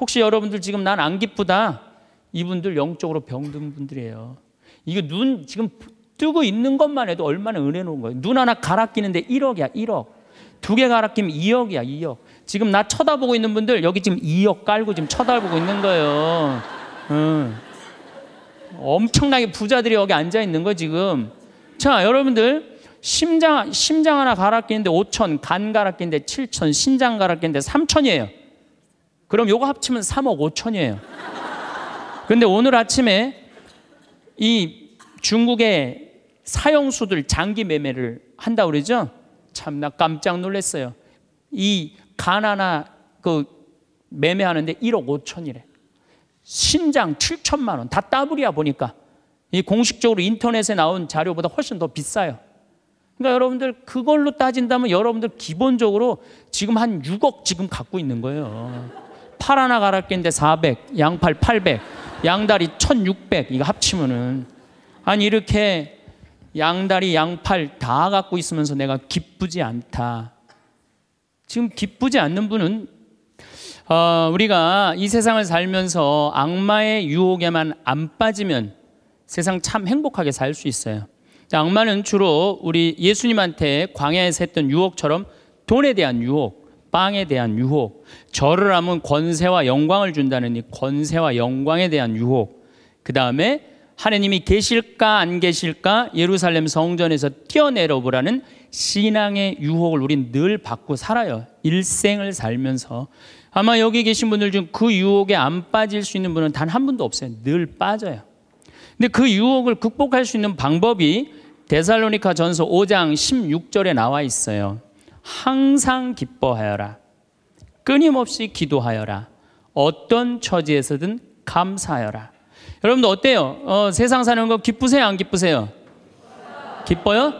혹시 여러분들 지금 난 안 기쁘다. 이분들 영적으로 병든 분들이에요. 이거 눈 지금 뜨고 있는 것만 해도 얼마나 은혜 놓은 거예요. 눈 하나 갈아 끼는데 1억이야, 1억. 두 개 갈아 끼면 2억이야, 2억. 지금 나 쳐다보고 있는 분들 여기 지금 2억 깔고 지금 쳐다보고 있는 거예요. 응. 엄청나게 부자들이 여기 앉아 있는 거 지금. 자, 여러분들 심장 심장 하나 갈아 끼는데 5천, 간 갈아 끼는데 7천, 신장 갈아 끼는데 3천이에요. 그럼 요거 합치면 3억 5천이에요. 근데 오늘 아침에 이 중국의 사형수들 장기 매매를 한다 그러죠? 참 나 깜짝 놀랐어요. 이간 하나 그 매매하는데 1억 5천이래. 신장 7천만 원. 다 따블이야 보니까. 이 공식적으로 인터넷에 나온 자료보다 훨씬 더 비싸요. 그러니까 여러분들 그걸로 따진다면 여러분들 기본적으로 지금 한 6억 지금 갖고 있는 거예요. 팔 하나 갈아 끼는데 400, 양팔 800, 양다리 1600 이거 합치면은 아니 이렇게 양다리 양팔 다 갖고 있으면서 내가 기쁘지 않다. 지금 기쁘지 않는 분은 어, 우리가 이 세상을 살면서 악마의 유혹에만 안 빠지면 세상 참 행복하게 살 수 있어요. 악마는 주로 우리 예수님한테 광야에서 했던 유혹처럼 돈에 대한 유혹, 빵에 대한 유혹, 절을 하면 권세와 영광을 준다는 이 권세와 영광에 대한 유혹, 그 다음에 하나님이 계실까 안 계실까 예루살렘 성전에서 뛰어내려 보라는 신앙의 유혹을 우린 늘 받고 살아요. 일생을 살면서 아마 여기 계신 분들 중 그 유혹에 안 빠질 수 있는 분은 단 한 분도 없어요. 늘 빠져요. 근데 그 유혹을 극복할 수 있는 방법이 데살로니카 전서 5장 16절에 나와 있어요. 항상 기뻐하여라. 끊임없이 기도하여라. 어떤 처지에서든 감사하여라. 여러분들 어때요? 어, 세상 사는 거 기쁘세요? 안 기쁘세요? 기뻐요?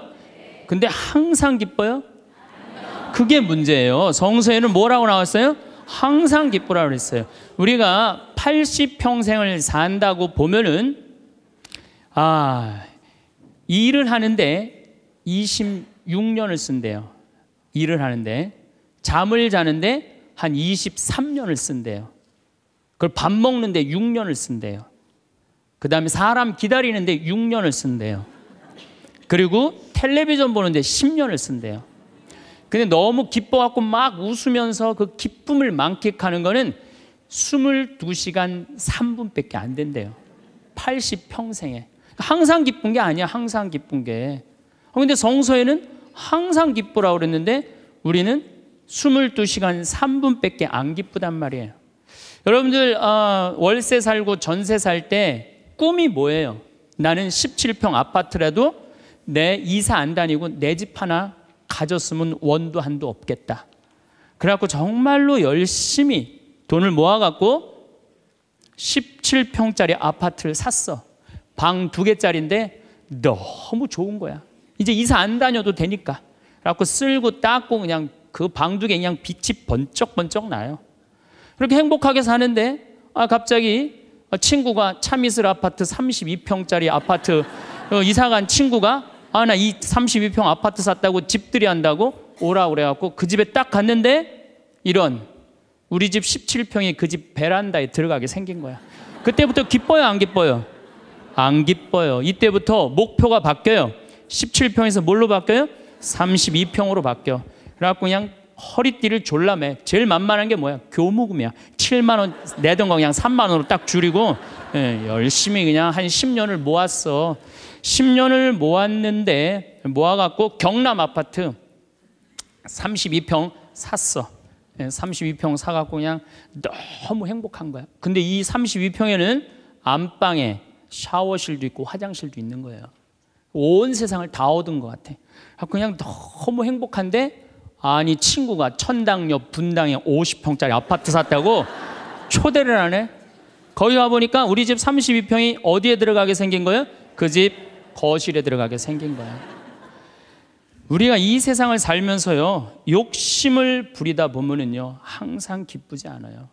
근데 항상 기뻐요? 그게 문제예요. 성서에는 뭐라고 나왔어요? 항상 기쁘라 그랬어요. 우리가 80평생을 산다고 보면은 아, 일을 하는데 26년을 쓴대요. 일을 하는데 잠을 자는데 한 23년을 쓴대요. 그걸 밥 먹는데 6년을 쓴대요. 그 다음에 사람 기다리는데 6년을 쓴대요. 그리고 텔레비전 보는데 10년을 쓴대요. 근데 너무 기뻐갖고 막 웃으면서 그 기쁨을 만끽하는 거는 22시간 3분밖에 안 된대요. 80평생에. 항상 기쁜 게 아니야, 항상 기쁜 게. 어, 근데 성서에는 항상 기쁘라 그랬는데 우리는 22시간 3분밖에 안 기쁘단 말이에요. 여러분들, 어, 월세 살고 전세 살 때 꿈이 뭐예요? 나는 17평 아파트라도 내 이사 안 다니고 내 집 하나 가졌으면 원도 한도 없겠다. 그래갖고 정말로 열심히 돈을 모아갖고 17평짜리 아파트를 샀어. 방 두 개짜리인데 너무 좋은 거야. 이제 이사 안 다녀도 되니까. 그래갖고 쓸고 닦고 그냥 그 방두개 그냥 빛이 번쩍번쩍 나요. 그렇게 행복하게 사는데 아 갑자기 친구가 차미슬 아파트 32평짜리 아파트 어, 이사 간 친구가 아, 나 이 32평 아파트 샀다고 집들이 한다고 오라 그래갖고 그 집에 딱 갔는데 이런 우리 집 17평이 그 집 베란다에 들어가게 생긴 거야. 그때부터 기뻐요, 안 기뻐요? 안 기뻐요. 이때부터 목표가 바뀌어요. 17평에서 뭘로 바뀌어요? 32평으로 바뀌어. 그래갖고 그냥 허리띠를 졸라매. 제일 만만한 게 뭐야? 교무금이야. 7만 원 내던 거 그냥 3만 원으로 딱 줄이고 예, 열심히 그냥 한 10년을 모았어. 10년을 모았는데 모아갖고 경남 아파트 32평 샀어. 32평 예, 사갖고 그냥 너무 행복한 거야. 근데 이 32평에는 안방에 샤워실도 있고 화장실도 있는 거예요. 온 세상을 다 얻은 것 같아. 그냥 너무 행복한데 아니 친구가 천당역 분당에 50평짜리 아파트 샀다고 초대를 하네. 거기 와 보니까 우리 집 32평이 어디에 들어가게 생긴 거예요? 그 집 거실에 들어가게 생긴 거야. 우리가 이 세상을 살면서요 욕심을 부리다 보면은요 항상 기쁘지 않아요.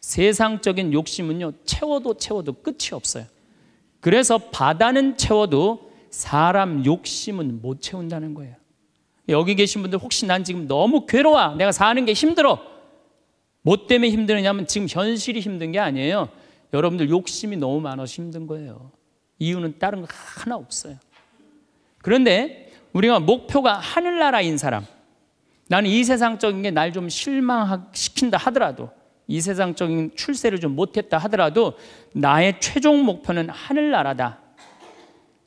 세상적인 욕심은요 채워도 채워도 끝이 없어요. 그래서 바다는 채워도 사람 욕심은 못 채운다는 거예요. 여기 계신 분들 혹시 난 지금 너무 괴로워. 내가 사는 게 힘들어. 뭐 때문에 힘드느냐면 지금 현실이 힘든 게 아니에요. 여러분들 욕심이 너무 많아서 힘든 거예요. 이유는 다른 거 하나 없어요. 그런데 우리가 목표가 하늘나라인 사람, 나는 이 세상적인 게 날 좀 실망시킨다 하더라도 이 세상적인 출세를 좀 못했다 하더라도 나의 최종 목표는 하늘나라다.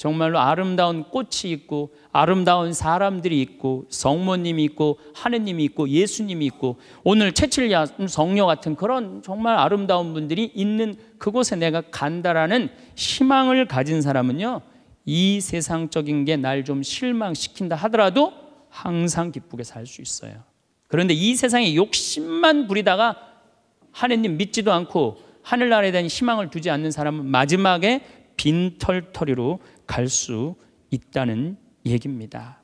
정말로 아름다운 꽃이 있고 아름다운 사람들이 있고 성모님이 있고 하느님이 있고 예수님이 있고 오늘 채칠야 성녀 같은 그런 정말 아름다운 분들이 있는 그곳에 내가 간다라는 희망을 가진 사람은요 이 세상적인 게 날 좀 실망시킨다 하더라도 항상 기쁘게 살 수 있어요. 그런데 이 세상에 욕심만 부리다가 하느님 믿지도 않고 하늘나라에 대한 희망을 두지 않는 사람은 마지막에 빈털터리로 갈 수 있다는 얘기입니다.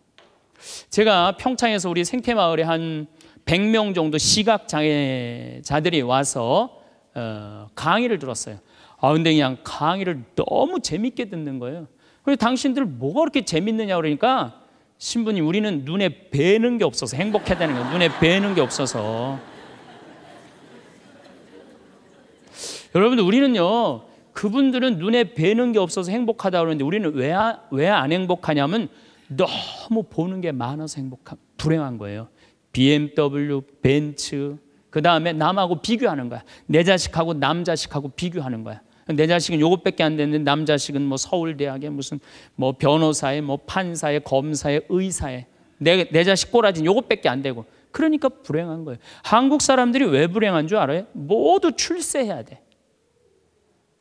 제가 평창에서 우리 생태마을에 한 100명 정도 시각장애자들이 와서 어, 강의를 들었어요. 아, 근데 그냥 강의를 너무 재밌게 듣는 거예요. 그래서 당신들 뭐가 그렇게 재밌느냐 그러니까 신부님 우리는 눈에 뵈는 게 없어서 행복해야 되는 거예요. 눈에 뵈는 게 없어서. 여러분들 우리는요 그분들은 눈에 뵈는 게 없어서 행복하다 그러는데 우리는 왜 안 행복하냐면 너무 보는 게 많아서 행복한 불행한 거예요. BMW, 벤츠, 그 다음에 남하고 비교하는 거야. 내 자식하고 남 자식하고 비교하는 거야. 내 자식은 요것밖에 안 됐는데 남 자식은 뭐 서울대학에 무슨 뭐 변호사에 뭐 판사에 검사에 의사에 내, 내 자식 꼬라진 요것밖에 안 되고 그러니까 불행한 거예요. 한국 사람들이 왜 불행한 줄 알아요? 모두 출세해야 돼.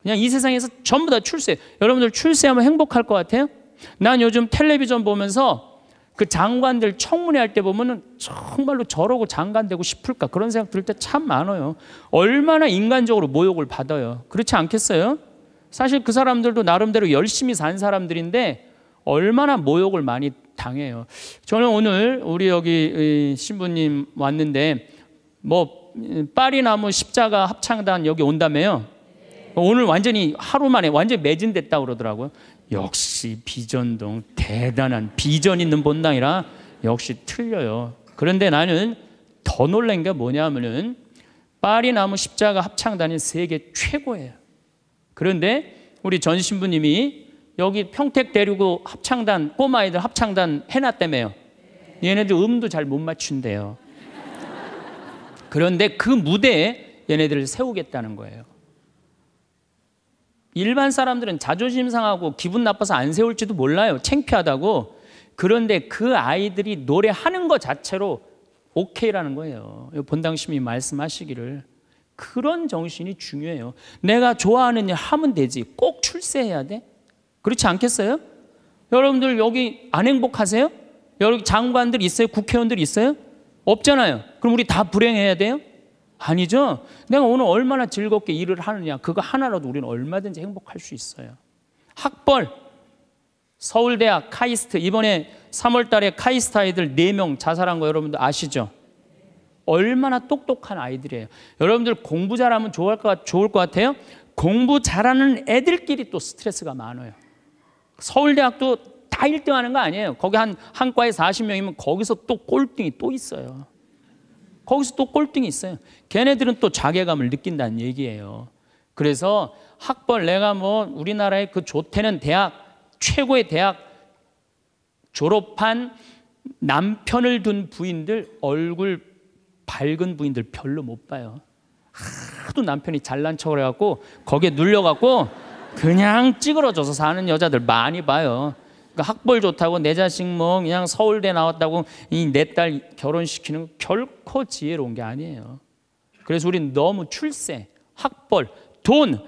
그냥 이 세상에서 전부 다 출세. 여러분들 출세하면 행복할 것 같아요? 난 요즘 텔레비전 보면서 그 장관들 청문회 할 때 보면은 정말로 저러고 장관 되고 싶을까 그런 생각 들 때 참 많아요. 얼마나 인간적으로 모욕을 받아요. 그렇지 않겠어요? 사실 그 사람들도 나름대로 열심히 산 사람들인데 얼마나 모욕을 많이 당해요. 저는 오늘 우리 여기 신부님 왔는데 뭐 파리나무 십자가 합창단 여기 온다며요. 오늘 완전히 하루 만에 완전히 매진됐다 그러더라고요. 역시 비전동 대단한 비전 있는 본당이라 역시 틀려요. 그런데 나는 더 놀란 게 뭐냐면은 파리 나무 십자가 합창단이 세계 최고예요. 그런데 우리 전 신부님이 여기 평택 데리고 합창단 꼬마이들 합창단 해놨다며요. 얘네들 음도 잘 못 맞춘대요. 그런데 그 무대에 얘네들을 세우겠다는 거예요. 일반 사람들은 자존심 상하고 기분 나빠서 안 세울지도 몰라요. 창피하다고. 그런데 그 아이들이 노래하는 것 자체로 오케이라는 거예요. 본당심이 말씀하시기를. 그런 정신이 중요해요. 내가 좋아하는 일 하면 되지. 꼭 출세해야 돼? 그렇지 않겠어요? 여러분들 여기 안 행복하세요? 여기 장관들 있어요? 국회의원들 있어요? 없잖아요. 그럼 우리 다 불행해야 돼요? 아니죠. 내가 오늘 얼마나 즐겁게 일을 하느냐. 그거 하나라도 우리는 얼마든지 행복할 수 있어요. 학벌, 서울대학 카이스트, 이번에 3월 달에 카이스트 아이들 4명 자살한 거 여러분들 아시죠? 얼마나 똑똑한 아이들이에요. 여러분들 공부 잘하면 좋을 것, 좋을 것 같아요? 공부 잘하는 애들끼리 또 스트레스가 많아요. 서울대학도 다 1등 하는 거 아니에요. 거기 한, 한 과에 40명이면 거기서 또 꼴등이 또 있어요. 거기서 또 꼴등이 있어요. 걔네들은 또 자괴감을 느낀다는 얘기예요. 그래서 학벌 내가 뭐 우리나라의 그 좋대는 대학 최고의 대학 졸업한 남편을 둔 부인들 얼굴 밝은 부인들 별로 못 봐요. 하도 남편이 잘난 척을 해갖고 거기에 눌려갖고 그냥 찌그러져서 사는 여자들 많이 봐요. 그러니까 학벌 좋다고 내 자식 뭐 그냥 서울대 나왔다고 이 내 딸 결혼시키는 거 결코 지혜로운 게 아니에요. 그래서 우리는 너무 출세, 학벌, 돈.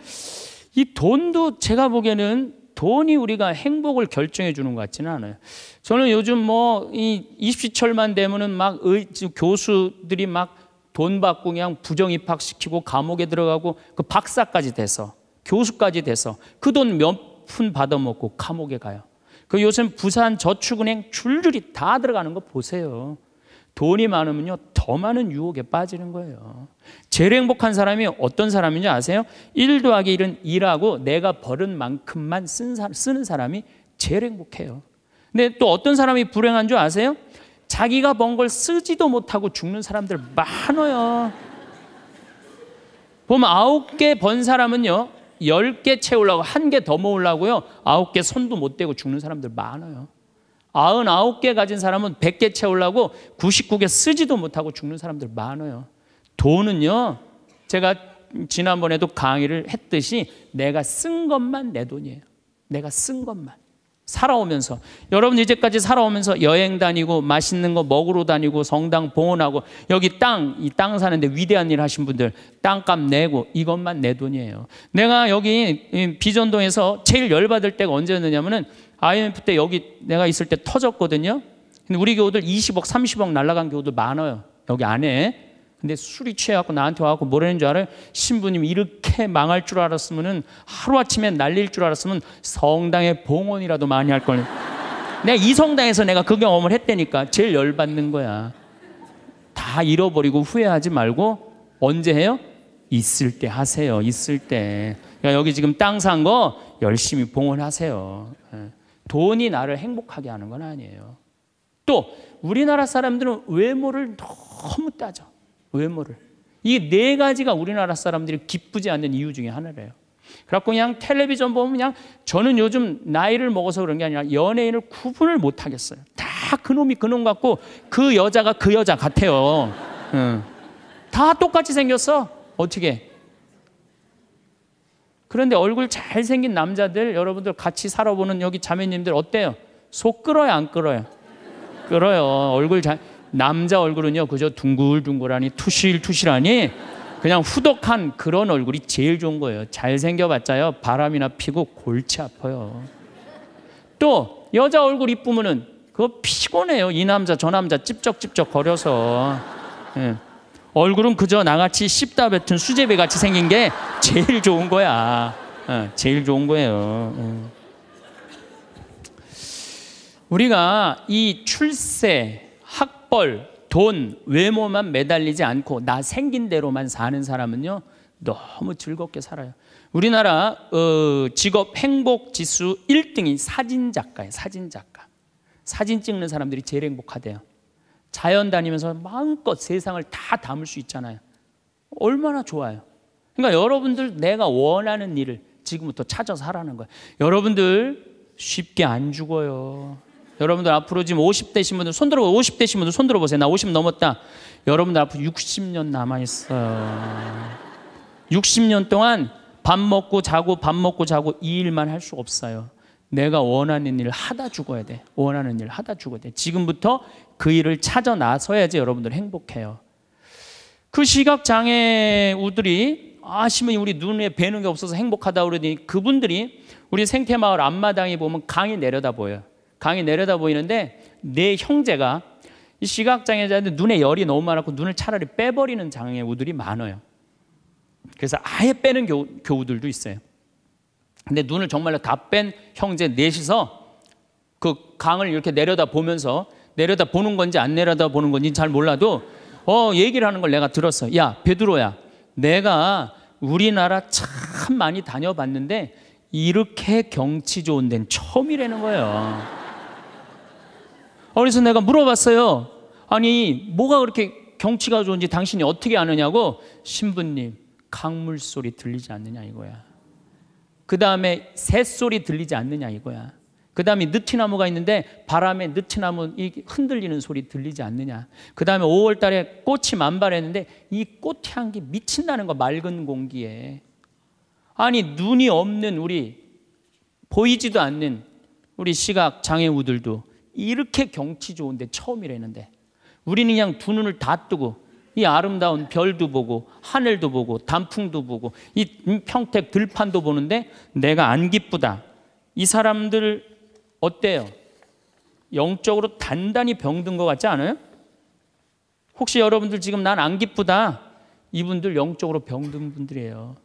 이 돈도 제가 보기에는 돈이 우리가 행복을 결정해 주는 것 같지는 않아요. 저는 요즘 뭐 이 입시철만 되면은 막 의, 교수들이 막 돈 받고 그냥 부정 입학시키고 감옥에 들어가고 그 박사까지 돼서 교수까지 돼서 그 돈 몇 푼 받아먹고 감옥에 가요. 그 요즘 부산 저축은행 줄줄이 다 들어가는 거 보세요. 돈이 많으면요 더 많은 유혹에 빠지는 거예요. 제일 행복한 사람이 어떤 사람인지 아세요? 일 더하기 일은 일하고 내가 벌은 만큼만 쓴 사, 쓰는 사람이 제일 행복해요. 근데 또 어떤 사람이 불행한 줄 아세요? 자기가 번 걸 쓰지도 못하고 죽는 사람들 많아요. 보면 아홉 개 번 사람은요, 열개 채우려고 한 개 더 모으려고요, 아홉 개 손도 못 대고 죽는 사람들 많아요. 아흔아홉 개 가진 사람은 백개 채우려고 99개 쓰지도 못하고 죽는 사람들 많아요. 돈은요, 제가 지난번에도 강의를 했듯이 내가 쓴 것만 내 돈이에요. 내가 쓴 것만. 살아오면서 여러분 이제까지 살아오면서 여행 다니고 맛있는 거 먹으러 다니고 성당 봉헌하고 여기 땅 이 땅 사는데 위대한 일 하신 분들 땅값 내고 이것만 내 돈이에요. 내가 여기 비전동에서 제일 열받을 때가 언제였느냐면은 IMF 때 여기 내가 있을 때 터졌거든요. 근데 우리 교우들 20억 30억 날라간 교우들 많아요. 여기 안에 근데 술이 취해갖고 나한테 와갖고 뭐라는 줄 알아요? 신부님 이렇게 망할 줄 알았으면은 하루아침에 날릴 줄 알았으면 성당에 봉헌이라도 많이 할 걸. 내가 이 성당에서 내가 그 경험을 했다니까 제일 열받는 거야. 다 잃어버리고 후회하지 말고 언제 해요? 있을 때 하세요. 있을 때. 그러니까 여기 지금 땅 산 거 열심히 봉헌하세요. 예. 돈이 나를 행복하게 하는 건 아니에요. 또 우리나라 사람들은 외모를 너무 따져. 외모를. 이 네 가지가 우리나라 사람들이 기쁘지 않는 이유 중에 하나래요. 그래갖고 그냥 텔레비전 보면 그냥 저는 요즘 나이를 먹어서 그런 게 아니라 연예인을 구분을 못 하겠어요. 다 그놈이 그놈 같고 그 여자가 그 여자 같아요. 응. 다 똑같이 생겼어. 어떻게? 그런데 얼굴 잘생긴 남자들 여러분들 같이 살아보는 여기 자매님들 어때요? 속 끓어요 안 끓어요? 끓어요. 얼굴 잘 남자 얼굴은요 그저 둥글둥글하니 투실투실하니 그냥 후덕한 그런 얼굴이 제일 좋은 거예요. 잘생겨봤자요 바람이나 피고 골치 아파요. 또 여자 얼굴 이쁘면은 그거 피곤해요. 이 남자 저 남자 찝쩍찝쩍 거려서 예. 얼굴은 그저 나같이 씹다 뱉은 수제비 같이 생긴 게 제일 좋은 거야. 예. 제일 좋은 거예요. 예. 우리가 이 출세, 학벌, 돈, 외모만 매달리지 않고 나 생긴 대로만 사는 사람은요 너무 즐겁게 살아요. 우리나라 어, 직업 행복 지수 1등이 사진 작가예요. 사진 작가. 사진 찍는 사람들이 제일 행복하대요. 자연 다니면서 마음껏 세상을 다 담을 수 있잖아요. 얼마나 좋아요. 그러니까 여러분들 내가 원하는 일을 지금부터 찾아서 하라는 거예요. 여러분들 쉽게 안 죽어요. 여러분들 앞으로 지금 50대신 분들 손 들어 50대신 분들 손 들어 보세요. 나 50 넘었다. 여러분들 앞으로 60년 남아 있어요. 60년 동안 밥 먹고 자고 밥 먹고 자고 이 일만 할 수 없어요. 내가 원하는 일을 하다 죽어야 돼. 원하는 일을 하다 죽어야 돼. 지금부터 그 일을 찾아 나서야지 여러분들 행복해요. 그 시각 장애우들이 아시면 우리 눈에 뵈는 게 없어서 행복하다 그러더니 그분들이 우리 생태마을 앞마당에 보면 강이 내려다 보여요. 강이 내려다 보이는데 내 형제가 이 시각장애자인데 눈에 열이 너무 많았고 눈을 차라리 빼버리는 장애우들이 많아요. 그래서 아예 빼는 교우, 교우들도 있어요. 근데 눈을 정말로 다 뺀 형제 넷이서 그 강을 이렇게 내려다 보면서 내려다 보는 건지 안 내려다 보는 건지 잘 몰라도 어 얘기를 하는 걸 내가 들었어. 야 베드로야, 내가 우리나라 참 많이 다녀봤는데 이렇게 경치 좋은 데는 처음이라는 거예요. 그래서 내가 물어봤어요. 아니, 뭐가 그렇게 경치가 좋은지 당신이 어떻게 아느냐고 신부님, 강물 소리 들리지 않느냐 이거야. 그 다음에 새 소리 들리지 않느냐 이거야. 그 다음에 느티나무가 있는데 바람에 느티나무 흔들리는 소리 들리지 않느냐. 그 다음에 5월 달에 꽃이 만발했는데 이 꽃 향기 미친다는 거 맑은 공기에. 아니, 눈이 없는 우리, 보이지도 않는 우리 시각 장애우들도 이렇게 경치 좋은데 처음이라는데 우리는 그냥 두 눈을 다 뜨고 이 아름다운 별도 보고 하늘도 보고 단풍도 보고 이 평택 들판도 보는데 내가 안 기쁘다. 이 사람들 어때요? 영적으로 단단히 병든 것 같지 않아요? 혹시 여러분들 지금 난 안 기쁘다. 이분들 영적으로 병든 분들이에요.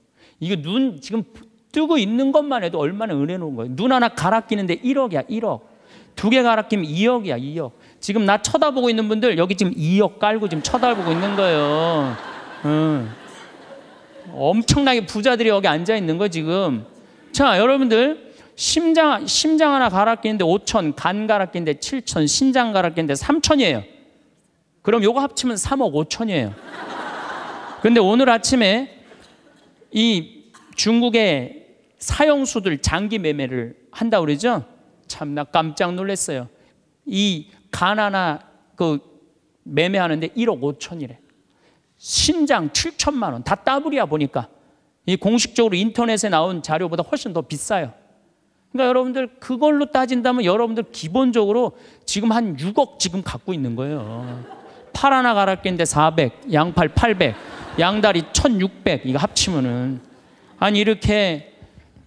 이거 눈 지금 뜨고 있는 것만 해도 얼마나 은혜로운 거예요. 눈 하나 갈아 끼는데 1억이야, 1억. 두 개 갈아 끼면 2억이야, 2억. 지금 나 쳐다보고 있는 분들 여기 지금 2억 깔고 지금 쳐다보고 있는 거예요. 응. 엄청나게 부자들이 여기 앉아 있는 거 지금. 자, 여러분들 심장 심장 하나 갈아 끼는데 5천, 간 갈아 끼는데 7천, 신장 갈아 끼는데 3천이에요. 그럼 요거 합치면 3억 5천이에요. 근데 오늘 아침에 이 중국의 사형수들 장기 매매를 한다 그러죠? 참 나 깜짝 놀랐어요. 이 가나나 그 매매하는데 1억 5천이래. 신장 7천만 원. 다 따블이야 보니까. 이 공식적으로 인터넷에 나온 자료보다 훨씬 더 비싸요. 그러니까 여러분들 그걸로 따진다면 여러분들 기본적으로 지금 한 6억 지금 갖고 있는 거예요. 팔 하나 갈아 끼는데 400, 양팔 800, 양다리 1600 이거 합치면은 아니 이렇게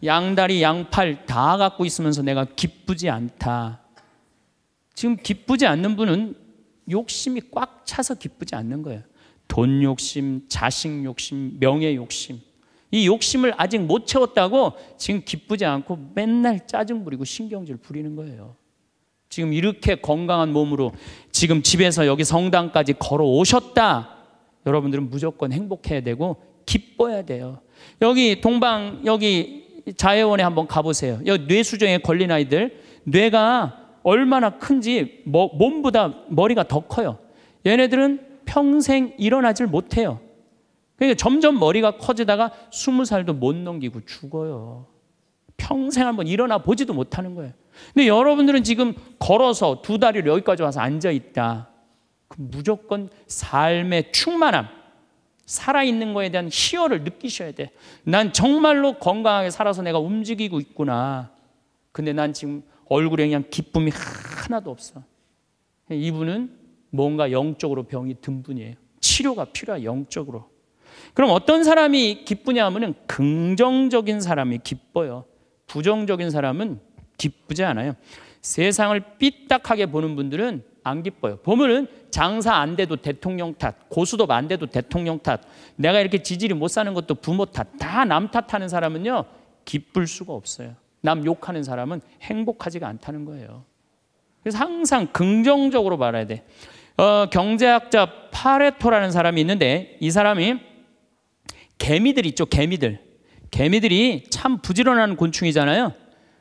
양다리 양팔 다 갖고 있으면서 내가 기쁘지 않다. 지금 기쁘지 않는 분은 욕심이 꽉 차서 기쁘지 않는 거예요. 돈 욕심, 자식 욕심, 명예 욕심. 이 욕심을 아직 못 채웠다고 지금 기쁘지 않고 맨날 짜증 부리고 신경질 부리는 거예요. 지금 이렇게 건강한 몸으로 지금 집에서 여기 성당까지 걸어 오셨다. 여러분들은 무조건 행복해야 되고 기뻐야 돼요. 여기 동방 여기 자해원에 한번 가보세요. 여기 뇌수정에 걸린 아이들 뇌가 얼마나 큰지 몸보다 머리가 더 커요. 얘네들은 평생 일어나질 못해요. 그러니까 점점 머리가 커지다가 스무 살도 못 넘기고 죽어요. 평생 한번 일어나 보지도 못하는 거예요. 근데 여러분들은 지금 걸어서 두 다리를 여기까지 와서 앉아 있다. 무조건 삶의 충만함, 살아있는 거에 대한 희열을 느끼셔야 돼. 난 정말로 건강하게 살아서 내가 움직이고 있구나. 근데 난 지금 얼굴에 그냥 기쁨이 하나도 없어. 이분은 뭔가 영적으로 병이 든 분이에요. 치료가 필요해, 영적으로. 그럼 어떤 사람이 기쁘냐 하면은 긍정적인 사람이 기뻐요. 부정적인 사람은 기쁘지 않아요. 세상을 삐딱하게 보는 분들은 안 기뻐요. 보면은 장사 안 돼도 대통령 탓, 고수도 안 돼도 대통령 탓, 내가 이렇게 지질이 못 사는 것도 부모 탓, 다 남 탓하는 사람은요, 기쁠 수가 없어요. 남 욕하는 사람은 행복하지가 않다는 거예요. 그래서 항상 긍정적으로 말해야 돼. 어, 경제학자 파레토라는 사람이 있는데 이 사람이 개미들 있죠, 개미들. 개미들이 참 부지런한 곤충이잖아요.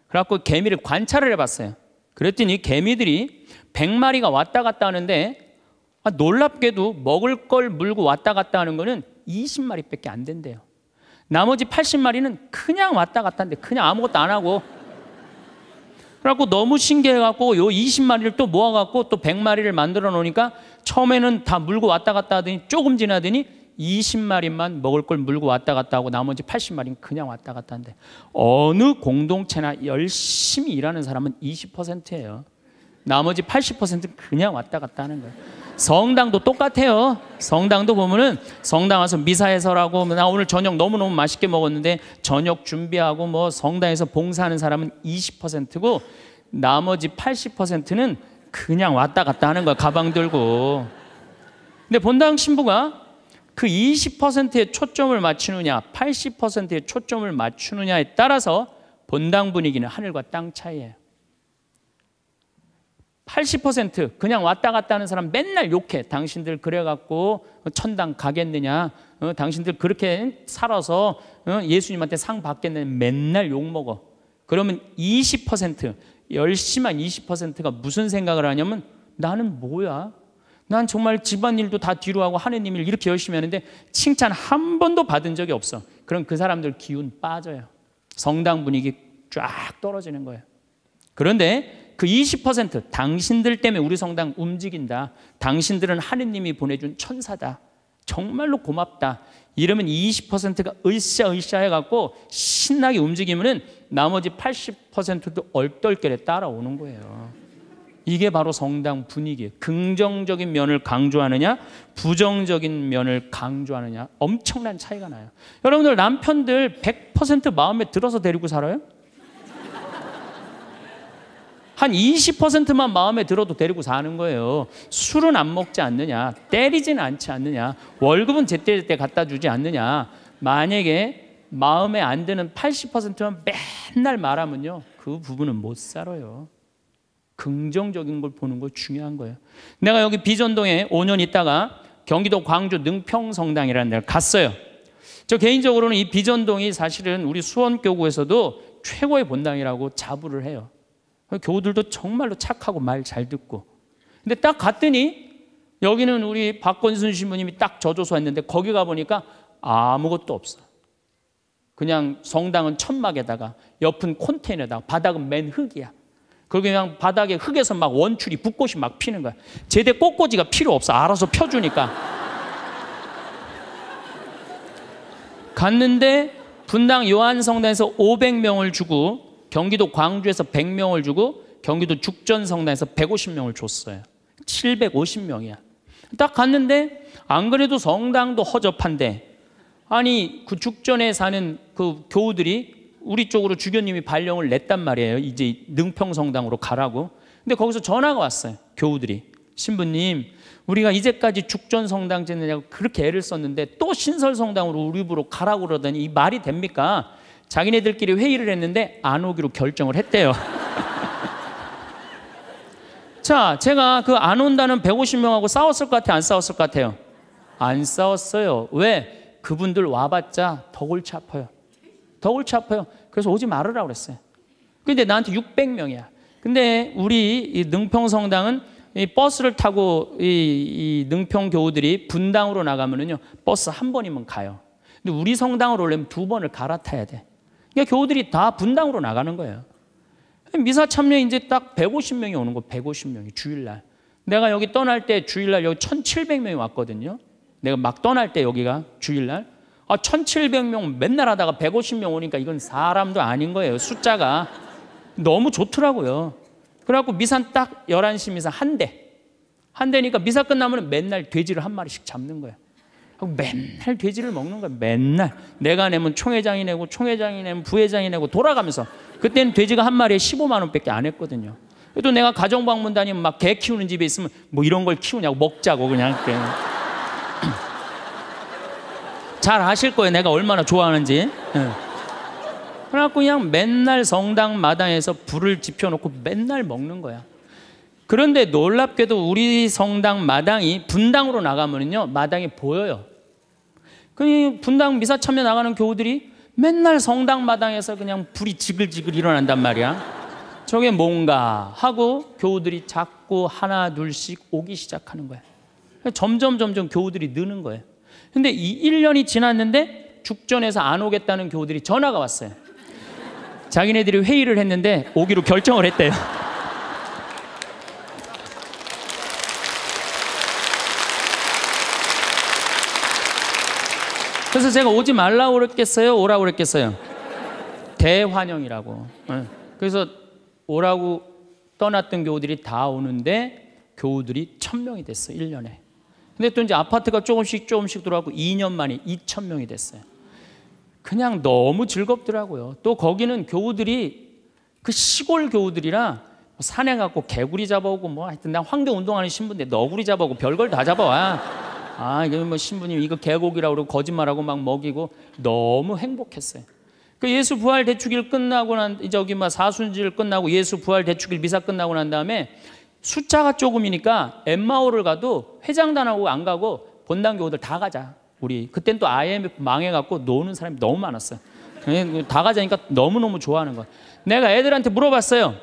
그래갖고 개미를 관찰을 해봤어요. 그랬더니 개미들이 100마리가 왔다 갔다 하는데 아, 놀랍게도 먹을 걸 물고 왔다 갔다 하는 거는 20마리밖에 안 된대요. 나머지 80마리는 그냥 왔다 갔다 하는데 그냥 아무것도 안 하고 그래갖고 너무 신기해갖고 요 20마리를 또 모아갖고 또 100마리를 만들어 놓으니까 처음에는 다 물고 왔다 갔다 하더니 조금 지나더니 20마리만 먹을 걸 물고 왔다 갔다 하고 나머지 80마리는 그냥 왔다 갔다 하는데 어느 공동체나 열심히 일하는 사람은 20%예요. 나머지 80%는 그냥 왔다 갔다 하는 거예요. 성당도 똑같아요. 성당도 보면은 성당 와서 미사해설하고 나 오늘 저녁 너무너무 맛있게 먹었는데 저녁 준비하고 뭐 성당에서 봉사하는 사람은 20%고 나머지 80%는 그냥 왔다 갔다 하는 거야. 가방 들고. 근데 본당 신부가 그 20%의 초점을 맞추느냐, 80%의 초점을 맞추느냐에 따라서 본당 분위기는 하늘과 땅 차이예요. 80% 그냥 왔다 갔다 하는 사람 맨날 욕해. 당신들 그래갖고 천당 가겠느냐? 어, 당신들 그렇게 살아서 어, 예수님한테 상 받겠느냐? 맨날 욕 먹어. 그러면 20% 열심한 20%가 무슨 생각을 하냐면 나는 뭐야? 난 정말 집안일도 다 뒤로 하고 하느님 일 이렇게 열심히 하는데 칭찬 한 번도 받은 적이 없어. 그럼 그 사람들 기운 빠져요. 성당 분위기 쫙 떨어지는 거예요. 그런데 그 20% 당신들 때문에 우리 성당 움직인다. 당신들은 하느님이 보내준 천사다. 정말로 고맙다. 이러면 20%가 으쌰으쌰 해갖고 신나게 움직이면은 나머지 80%도 얼떨결에 따라오는 거예요. 이게 바로 성당 분위기예요. 긍정적인 면을 강조하느냐, 부정적인 면을 강조하느냐, 엄청난 차이가 나요. 여러분들 남편들 100% 마음에 들어서 데리고 살아요? 한 20%만 마음에 들어도 데리고 사는 거예요. 술은 안 먹지 않느냐, 때리지는 않지 않느냐, 월급은 제때제때 갖다 주지 않느냐. 만약에 마음에 안 드는 80%만 맨날 말하면요, 그 부분은 못 살아요. 긍정적인 걸 보는 거 중요한 거예요. 내가 여기 비전동에 5년 있다가 경기도 광주 능평성당이라는 데를 갔어요. 저 개인적으로는 이 비전동이 사실은 우리 수원교구에서도 최고의 본당이라고 자부를 해요. 교우들도 정말로 착하고 말 잘 듣고. 근데 딱 갔더니 여기는 우리 박건순 신부님이 딱 저조소 했는데 거기 가보니까 아무것도 없어. 그냥 성당은 천막에다가 옆은 콘테이너에다가 바닥은 맨 흙이야. 그리고 그냥 바닥에 흙에서 막 원줄이 붓꽃이 막 피는 거야. 제대 꽃꽂이가 필요 없어. 알아서 펴주니까. 갔는데 분당 요한성당에서 500명을 주고 경기도 광주에서 100명을 주고 경기도 죽전성당에서 150명을 줬어요. 750명이야. 딱 갔는데 안 그래도 성당도 허접한데 아니 그 죽전에 사는 그 교우들이 우리 쪽으로 주교님이 발령을 냈단 말이에요. 이제 능평성당으로 가라고. 근데 거기서 전화가 왔어요. 교우들이. 신부님, 우리가 이제까지 죽전성당 짓느냐고 그렇게 애를 썼는데 또 신설성당으로 우리 집으로 가라고 그러더니 이 말이 됩니까? 자기네들끼리 회의를 했는데 안 오기로 결정을 했대요. 자, 제가 그 안 온다는 150명하고 싸웠을 것 같아요? 안 싸웠을 것 같아요? 안 싸웠어요. 왜? 그분들 와봤자 더 골치 아파요. 더 골치 아파요. 그래서 오지 말으라고 그랬어요. 근데 나한테 600명이야. 근데 우리 이 능평성당은 이 버스를 타고 이, 이 능평 교우들이 분당으로 나가면은요 버스 한 번이면 가요. 근데 우리 성당으로 오려면 두 번을 갈아타야 돼. 그러니까 교우들이 다 분당으로 나가는 거예요. 미사 참여 이제 딱 150명이 오는 거 150명이 주일날. 내가 여기 떠날 때 주일날 여기 1,700명이 왔거든요. 내가 막 떠날 때 여기가 주일날. 아, 1,700명 맨날 하다가 150명 오니까 이건 사람도 아닌 거예요. 숫자가. 너무 좋더라고요. 그래갖고 미산 딱 11시 미사 한 대. 한 대니까 미사 끝나면 맨날 돼지를 한 마리씩 잡는 거예요. 맨날 돼지를 먹는 거야. 맨날. 내가 내면 총회장이 내고 총회장이 내면 부회장이 내고 돌아가면서 그때는 돼지가 한 마리에 15만 원밖에 안 했거든요. 또 내가 가정 방문 다니면 막 개 키우는 집에 있으면 뭐 이런 걸 키우냐고 먹자고 그냥 잘 아실 거예요. 내가 얼마나 좋아하는지. 네. 그래갖고 그냥 맨날 성당 마당에서 불을 지펴놓고 맨날 먹는 거야. 그런데 놀랍게도 우리 성당 마당이 분당으로 나가면요 마당이 보여요. 그 분당 미사 참여 나가는 교우들이 맨날 성당 마당에서 그냥 불이 지글지글 일어난단 말이야. 저게 뭔가 하고 교우들이 자꾸 하나 둘씩 오기 시작하는 거야. 점점 점점 교우들이 느는 거예요. 근데 이 1년이 지났는데 죽전에서 안 오겠다는 교우들이 전화가 왔어요. 자기네들이 회의를 했는데 오기로 결정을 했대요. 그래서 제가 오지 말라고 그랬겠어요? 오라고 그랬겠어요? 대환영이라고. 네. 그래서 오라고 떠났던 교우들이 다 오는데 교우들이 천명이 됐어요. 1년에. 근데 또 이제 아파트가 조금씩 조금씩 들어가고 2년 만에 2천 명이 됐어요. 그냥 너무 즐겁더라고요. 또 거기는 교우들이 그 시골 교우들이라 산에 가고 개구리 잡아오고 뭐 하여튼 나 황대 운동하는 신부인데 너구리 잡아오고 별걸 다 잡아와. 아, 이거 뭐 신부님 이거 개고기라고 그러고 거짓말하고 막 먹이고 너무 행복했어요. 그 예수 부활 대축일 끝나고 난 저기 막 사순절 끝나고 예수 부활 대축일 미사 끝나고 난 다음에 숫자가 조금이니까 엠마오를 가도 회장단하고 안 가고 본당 교우들 다 가자. 우리 그땐 또 IMF 망해갖고 노는 사람이 너무 많았어요. 다 가자니까 너무 너무 좋아하는 거야. 내가 애들한테 물어봤어요.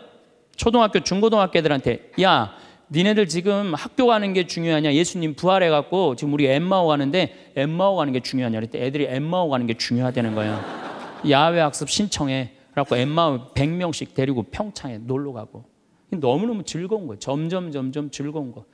초등학교, 중고등학교 애들한테 야 니네들 지금 학교 가는 게 중요하냐? 예수님 부활해 갖고 지금 우리 엠마오 가는데 엠마오 가는 게 중요하냐? 그랬더니 애들이 엠마오 가는 게 중요하다는 거예요. 야외 학습 신청해. 그래갖고 엠마오 100명씩 데리고 평창에 놀러 가고. 너무너무 즐거운 거예요. 점점 점점 즐거운 거.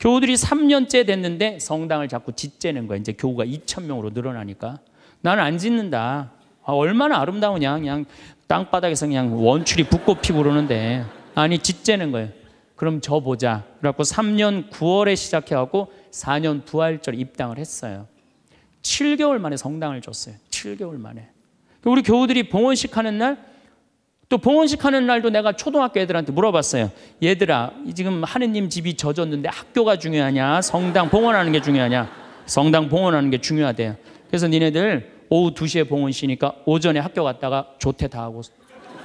교우들이 3년째 됐는데 성당을 자꾸 짓재는 거예요. 이제 교우가 2천 명으로 늘어나니까 나는 안 짓는다. 아, 얼마나 아름다우냐. 그냥 땅바닥에서 그냥 원출이 붓고 피고 그러는데 아니 짓재는 거예요. 그럼 저 보자. 그래갖고 3년 9월에 시작해갖고 4년 부활절 입당을 했어요. 7개월 만에 성당을 줬어요. 7개월 만에. 우리 교우들이 봉헌식 하는 날, 또 봉헌식 하는 날도 내가 초등학교 애들한테 물어봤어요. 얘들아, 지금 하느님 집이 젖었는데 학교가 중요하냐? 성당 봉헌하는 게 중요하냐? 성당 봉헌하는 게 중요하대요. 그래서 니네들 오후 2시에 봉헌 쉬니까 오전에 학교 갔다가 조퇴 다 하고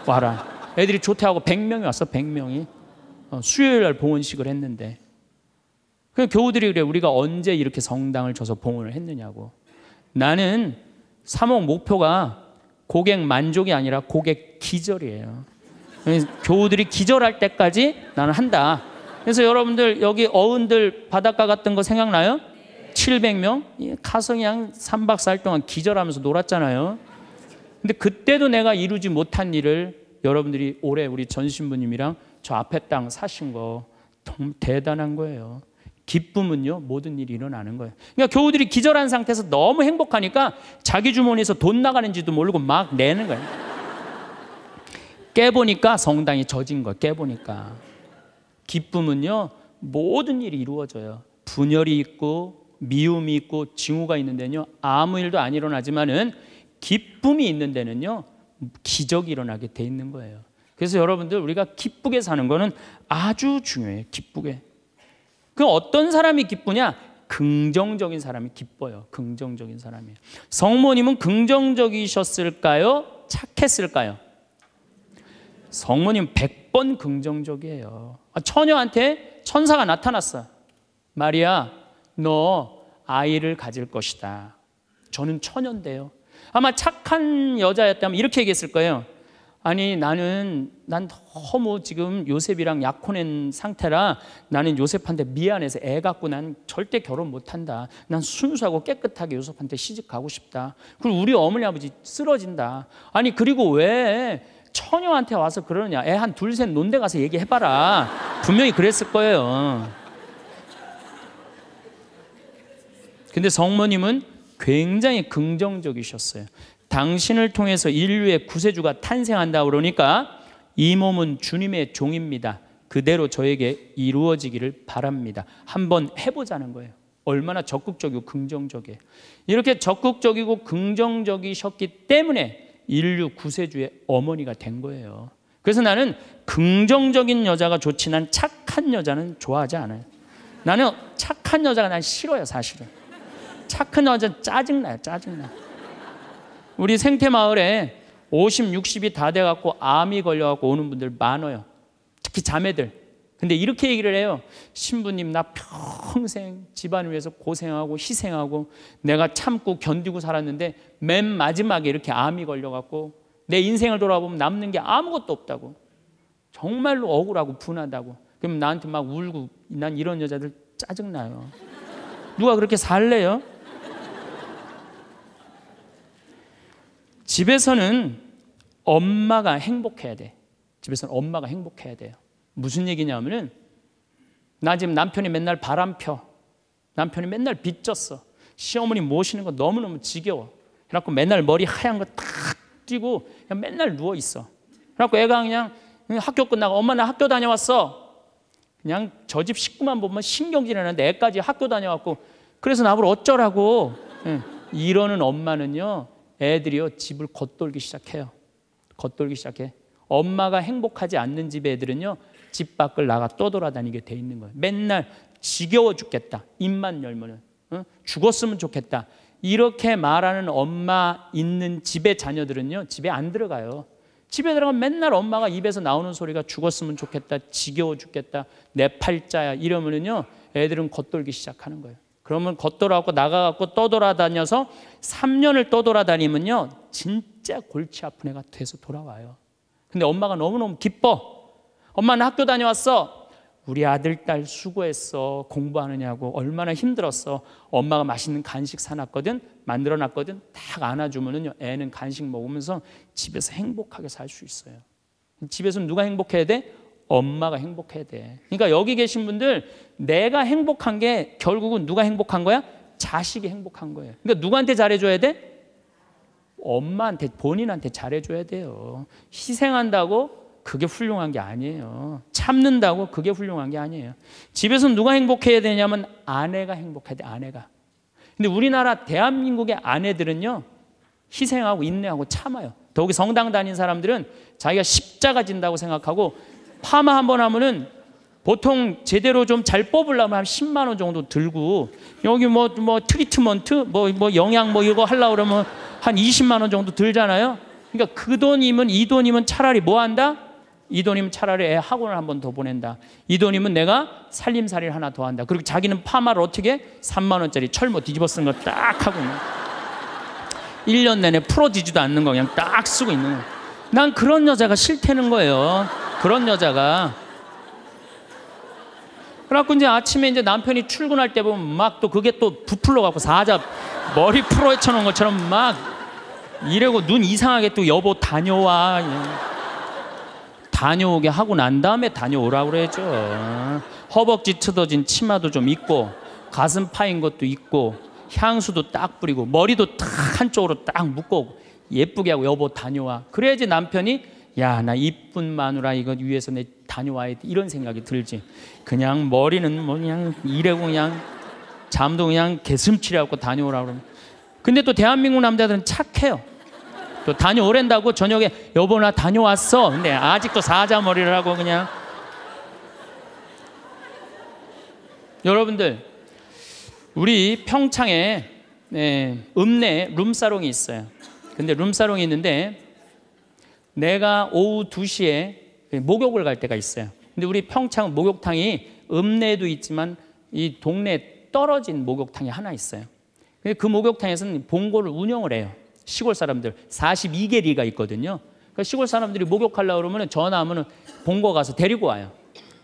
와라. 애들이 조퇴하고 100명이 왔어, 100명이. 어, 수요일 날 봉헌식을 했는데 그 교우들이 그래 우리가 언제 이렇게 성당을 쳐서 봉헌을 했느냐고 나는 사목 목표가 고객 만족이 아니라 고객 기절이에요 교우들이 기절할 때까지 나는 한다 그래서 여러분들 여기 어른들 바닷가 같은 거 생각나요? 700명 가서 그냥 3박 4일 동안 기절하면서 놀았잖아요 근데 그때도 내가 이루지 못한 일을 여러분들이 올해 우리 전 신부님이랑 저 앞에 땅 사신 거 대단한 거예요. 기쁨은요 모든 일이 일어나는 거예요. 그러니까 교우들이 기절한 상태에서 너무 행복하니까 자기 주머니에서 돈 나가는지도 모르고 막 내는 거예요. 깨보니까 성당이 젖은 거예요. 깨보니까 기쁨은요 모든 일이 이루어져요. 분열이 있고 미움이 있고 징후가 있는데요 아무 일도 안 일어나지만은 기쁨이 있는 데는요 기적이 일어나게 돼 있는 거예요. 그래서 여러분들 우리가 기쁘게 사는 거는 아주 중요해요. 기쁘게. 그 어떤 사람이 기쁘냐? 긍정적인 사람이 기뻐요. 긍정적인 사람이. 성모님은 긍정적이셨을까요? 착했을까요? 성모님 100번 긍정적이에요. 아, 처녀한테 천사가 나타났어. 마리아, 너 아이를 가질 것이다. 저는 처녀인데요. 아마 착한 여자였다면 이렇게 얘기했을 거예요. 아니 나는 난 너무 지금 요셉이랑 약혼한 상태라 나는 요셉한테 미안해서 애 갖고 난 절대 결혼 못 한다. 난 순수하고 깨끗하게 요셉한테 시집 가고 싶다. 그리고 우리 어머니 아버지 쓰러진다. 아니 그리고 왜 처녀한테 와서 그러느냐? 애 한 둘 셋 논데 가서 얘기해 봐라. 분명히 그랬을 거예요. 근데 성모님은 굉장히 긍정적이셨어요. 당신을 통해서 인류의 구세주가 탄생한다 그러니까 이 몸은 주님의 종입니다. 그대로 저에게 이루어지기를 바랍니다. 한번 해보자는 거예요. 얼마나 적극적이고 긍정적이에요. 이렇게 적극적이고 긍정적이셨기 때문에 인류 구세주의 어머니가 된 거예요. 그래서 나는 긍정적인 여자가 좋지 난 착한 여자는 좋아하지 않아요. 나는 착한 여자가 난 싫어요, 사실은. 착한 여자 짜증나요, 짜증나. 우리 생태 마을에 50, 60이 다 돼갖고 암이 걸려갖고 오는 분들 많아요. 특히 자매들. 근데 이렇게 얘기를 해요. 신부님, 나 평생 집안 위해서 고생하고 희생하고 내가 참고 견디고 살았는데 맨 마지막에 이렇게 암이 걸려갖고 내 인생을 돌아보면 남는 게 아무것도 없다고. 정말로 억울하고 분하다고. 그럼 나한테 막 울고 난 이런 여자들 짜증나요. 누가 그렇게 살래요? 집에서는 엄마가 행복해야 돼. 집에서는 엄마가 행복해야 돼요. 무슨 얘기냐면은 나 지금 남편이 맨날 바람 펴. 남편이 맨날 빚졌어. 시어머니 모시는 거 너무너무 지겨워. 그래갖고 맨날 머리 하얀 거 탁 띄고 그냥 맨날 누워 있어. 그래갖고 애가 그냥 학교 끝나고 엄마 나 학교 다녀왔어. 그냥 저 집 식구만 보면 신경질 나는데 애까지 학교 다녀왔고 그래서 나보고 어쩌라고 이러는 엄마는요 애들이요 집을 겉돌기 시작해요. 겉돌기 시작해. 엄마가 행복하지 않는 집 애들은요 집 밖을 나가 떠돌아다니게 돼 있는 거예요. 맨날 지겨워 죽겠다. 입만 열면은 어? 죽었으면 좋겠다. 이렇게 말하는 엄마 있는 집의 자녀들은요 집에 안 들어가요. 집에 들어가면 맨날 엄마가 입에서 나오는 소리가 죽었으면 좋겠다, 지겨워 죽겠다, 내 팔자야 이러면은요 애들은 겉돌기 시작하는 거예요. 그러면 겉돌아갖고 나가갖고 떠돌아다녀서 3년을 떠돌아다니면요 진짜 골치 아픈 애가 돼서 돌아와요. 근데 엄마가 너무너무 기뻐. 엄마는 학교 다녀왔어. 우리 아들, 딸 수고했어. 공부하느냐고. 얼마나 힘들었어. 엄마가 맛있는 간식 사놨거든. 만들어 놨거든. 딱 안아주면은요. 애는 간식 먹으면서 집에서 행복하게 살 수 있어요. 집에서 누가 행복해야 돼? 엄마가 행복해야 돼. 그러니까 여기 계신 분들 내가 행복한 게 결국은 누가 행복한 거야? 자식이 행복한 거예요. 그러니까 누구한테 잘해줘야 돼? 엄마한테 본인한테 잘해줘야 돼요. 희생한다고 그게 훌륭한 게 아니에요. 참는다고 그게 훌륭한 게 아니에요. 집에서 누가 행복해야 되냐면 아내가 행복해야 돼. 아내가. 근데 우리나라 대한민국의 아내들은요 희생하고 인내하고 참아요. 더욱이 성당 다닌 사람들은 자기가 십자가 진다고 생각하고 파마 한 번 하면은 보통 제대로 좀 잘 뽑으려면 한 10만 원 정도 들고 여기 뭐 뭐 트리트먼트 뭐뭐 영양 뭐 이거 하려 그러면 한 20만 원 정도 들잖아요. 그러니까 그 돈이면 이 돈이면 차라리 뭐 한다? 이 돈이면 차라리 애 학원을 한 번 더 보낸다. 이 돈이면 내가 살림살이를 하나 더 한다. 그리고 자기는 파마를 어떻게 3만 원짜리 철모 뒤집어 쓴 거 딱 하고 있는 1년 내내 풀어지지도 않는 거 그냥 딱 쓰고 있는 거예요. 난 그런 여자가 싫다는 거예요. 그런 여자가. 그래갖고 이제 아침에 이제 남편이 출근할 때 보면 막 또 그게 또 부풀러 갖고 사자 머리 풀어 헤쳐놓은 것처럼 막 이래고 눈 이상하게 또 여보 다녀와. 다녀오게 하고 난 다음에 다녀오라고 그러죠. 허벅지 트어진 치마도 좀 입고 가슴 파인 것도 입고 향수도 딱 뿌리고 머리도 딱 한쪽으로 딱 묶고 예쁘게 하고 여보 다녀와. 그래야지 남편이 야 나 이쁜 마누라 이거 위해서 내 다녀와야 돼 이런 생각이 들지. 그냥 머리는 뭐 그냥 이래고 그냥 잠도 그냥 개슴치레갖고 다녀오라 그러면. 근데 또 대한민국 남자들은 착해요. 또 다녀오랜다고 저녁에 여보 나 다녀왔어. 근데 아직도 사자 머리를 하고 그냥 여러분들 우리 평창에 네, 읍내 룸사롱이 있어요. 근데 룸사롱이 있는데 내가 오후 2시에 목욕을 갈 때가 있어요. 근데 우리 평창 목욕탕이 읍내도 있지만 이 동네 떨어진 목욕탕이 하나 있어요. 그 목욕탕에서는 봉고를 운영을 해요. 시골 사람들 42개 리가 있거든요. 그러니까 시골 사람들이 목욕하려고 그러면 전화하면 봉고 가서 데리고 와요.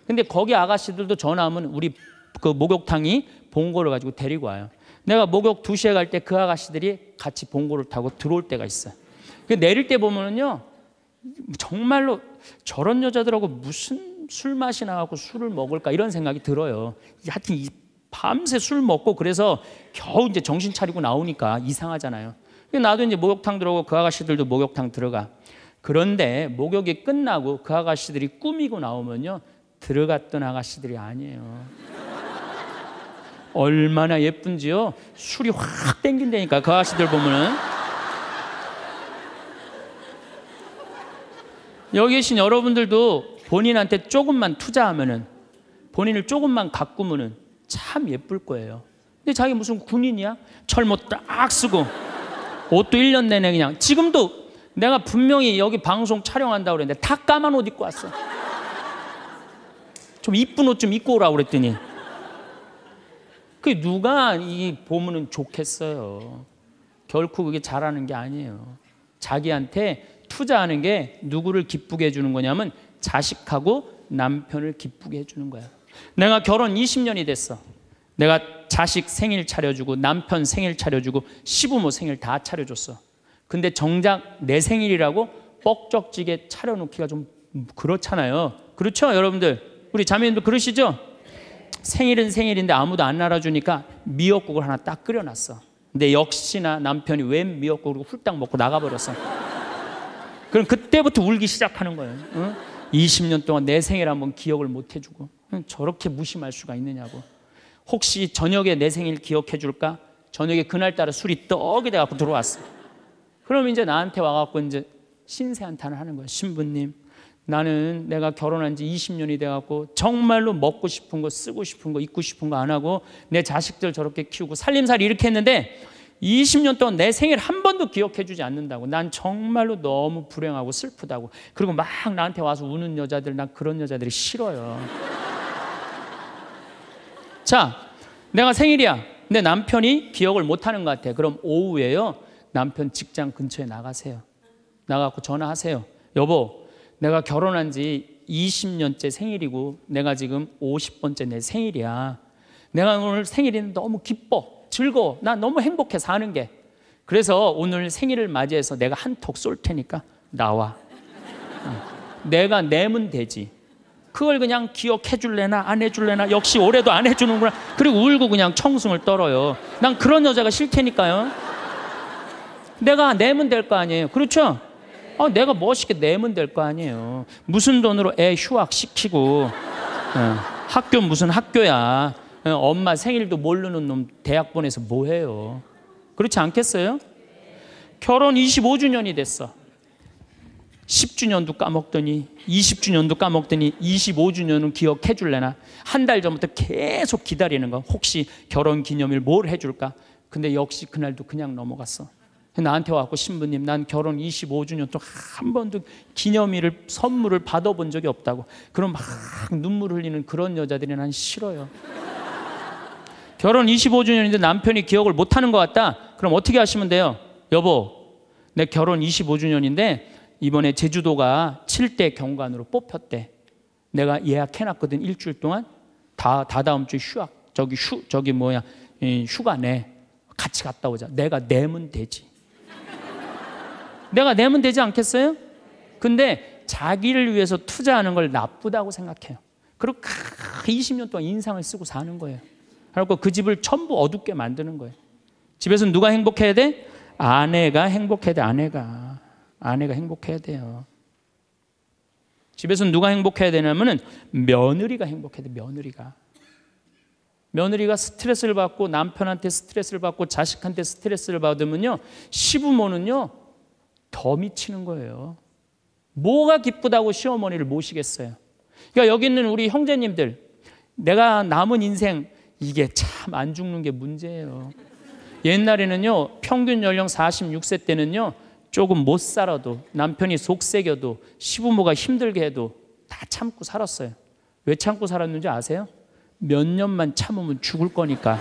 근데 거기 아가씨들도 전화하면 우리 그 목욕탕이 봉고를 가지고 데리고 와요. 내가 목욕 2시에 갈 때 그 아가씨들이 같이 봉고를 타고 들어올 때가 있어요. 그 내릴 때 보면은요. 정말로 저런 여자들하고 무슨 술 맛이 나갖고 술을 먹을까 이런 생각이 들어요. 하여튼 밤새 술 먹고 그래서 겨우 이제 정신 차리고 나오니까 이상하잖아요. 나도 이제 목욕탕 들어오고 그 아가씨들도 목욕탕 들어가. 그런데 목욕이 끝나고 그 아가씨들이 꾸미고 나오면요. 들어갔던 아가씨들이 아니에요. 얼마나 예쁜지요. 술이 확 땡긴다니까 그 아가씨들 보면은. 여기 계신 여러분들도 본인한테 조금만 투자하면은 본인을 조금만 가꾸면은 참 예쁠 거예요. 근데 자기 무슨 군인이야? 철모 딱 쓰고 옷도 1년 내내 그냥 지금도 내가 분명히 여기 방송 촬영한다고 그랬는데 다 까만 옷 입고 왔어. 좀 이쁜 옷 좀 입고 오라고 그랬더니 그 누가 이 보면은 좋겠어요. 결코 그게 잘하는 게 아니에요. 자기한테 투자하는 게 누구를 기쁘게 해주는 거냐면 자식하고 남편을 기쁘게 해주는 거야. 내가 결혼 20년이 됐어. 내가 자식 생일 차려주고 남편 생일 차려주고 시부모 생일 다 차려줬어. 근데 정작 내 생일이라고 뻑적지게 차려놓기가 좀 그렇잖아요. 그렇죠, 여러분들? 우리 자매님도 그러시죠? 생일은 생일인데 아무도 안 알아주니까 미역국을 하나 딱 끓여놨어. 근데 역시나 남편이 웬 미역국을 훌딱 먹고 나가버렸어. 그럼 그때부터 울기 시작하는 거예요. 응? 20년 동안 내 생일 한번 기억을 못 해주고 저렇게 무심할 수가 있느냐고. 혹시 저녁에 내 생일 기억해 줄까? 저녁에 그날따라 술이 떡이 돼갖고 들어왔어. 그럼 이제 나한테 와갖고 이제 신세 한탄을 하는 거야. 신부님, 나는 내가 결혼한 지 20년이 돼갖고 정말로 먹고 싶은 거, 쓰고 싶은 거, 입고 싶은 거 안 하고 내 자식들 저렇게 키우고 살림살이 이렇게 했는데 20년 동안 내 생일 한 번도 기억해 주지 않는다고. 난 정말로 너무 불행하고 슬프다고. 그리고 막 나한테 와서 우는 여자들, 난 그런 여자들이 싫어요. 자, 내가 생일이야. 내 남편이 기억을 못 하는 것 같아. 그럼 오후에요. 남편 직장 근처에 나가세요. 나가고 전화하세요. 여보, 내가 결혼한 지 20년째 생일이고 내가 지금 50번째 내 생일이야. 내가 오늘 생일이 너무 기뻐. 즐거워. 나 너무 행복해 사는 게. 그래서 오늘 생일을 맞이해서 내가 한턱 쏠 테니까 나와. 내가 내면 되지. 그걸 그냥 기억해 줄래나 안 해 줄래나 역시 올해도 안 해주는구나 그리고 울고 그냥 청승을 떨어요 난 그런 여자가 싫다니까요 내가 내면 될 거 아니에요 그렇죠? 아, 내가 멋있게 내면 될 거 아니에요 무슨 돈으로 애 휴학 시키고 어, 학교 무슨 학교야 어, 엄마 생일도 모르는 놈 대학 보내서 뭐 해요? 그렇지 않겠어요? 결혼 25주년이 됐어. 10주년도 까먹더니 20주년도 까먹더니 25주년은 기억해 줄래나? 한 달 전부터 계속 기다리는 거. 혹시 결혼 기념일 뭘 해줄까? 근데 역시 그날도 그냥 넘어갔어. 나한테 와갖고 신부님 난 결혼 25주년 동안 한 번도 기념일을 선물을 받아본 적이 없다고. 그럼 막 눈물 흘리는 그런 여자들이 난 싫어요 결혼 25주년인데 남편이 기억을 못하는 것 같다 그럼 어떻게 하시면 돼요 여보 내 결혼 25주년인데 이번에 제주도가 7대 경관으로 뽑혔대. 내가 예약해놨거든 일주일 동안 다, 다 다음 주 휴학 저기 휴 저기 뭐야 휴가 내 같이 갔다 오자. 내가 내면 되지. 내가 내면 되지 않겠어요? 근데 자기를 위해서 투자하는 걸 나쁘다고 생각해요. 그리고 20년 동안 인상을 쓰고 사는 거예요. 그리고 그 집을 전부 어둡게 만드는 거예요. 집에서 누가 행복해야 돼? 아내가 행복해야 돼, 아내가. 아내가 행복해야 돼요. 집에서 누가 행복해야 되냐면은 며느리가 행복해야 돼, 며느리가. 며느리가 스트레스를 받고 남편한테 스트레스를 받고 자식한테 스트레스를 받으면요. 시부모는요. 더 미치는 거예요. 뭐가 기쁘다고 시어머니를 모시겠어요. 그러니까 여기 있는 우리 형제님들 내가 남은 인생 이게 참 안 죽는 게 문제예요. 옛날에는요. 평균 연령 46세 때는요. 조금 못 살아도 남편이 속색여도 시부모가 힘들게 해도 다 참고 살았어요. 왜 참고 살았는지 아세요? 몇 년만 참으면 죽을 거니까.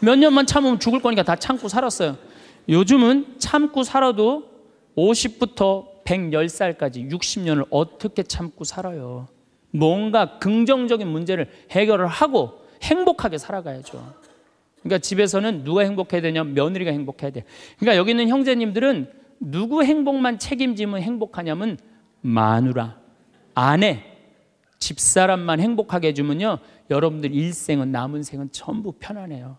몇 년만 참으면 죽을 거니까 다 참고 살았어요. 요즘은 참고 살아도 50부터 110살까지 60년을 어떻게 참고 살아요? 뭔가 긍정적인 문제를 해결을 하고 행복하게 살아가야죠. 그러니까 집에서는 누가 행복해야 되냐? 며느리가 행복해야 돼. 그러니까 여기 있는 형제님들은 누구 행복만 책임지면 행복하냐면 마누라, 아내, 집사람만 행복하게 해주면요. 여러분들 일생은 남은 생은 전부 편안해요.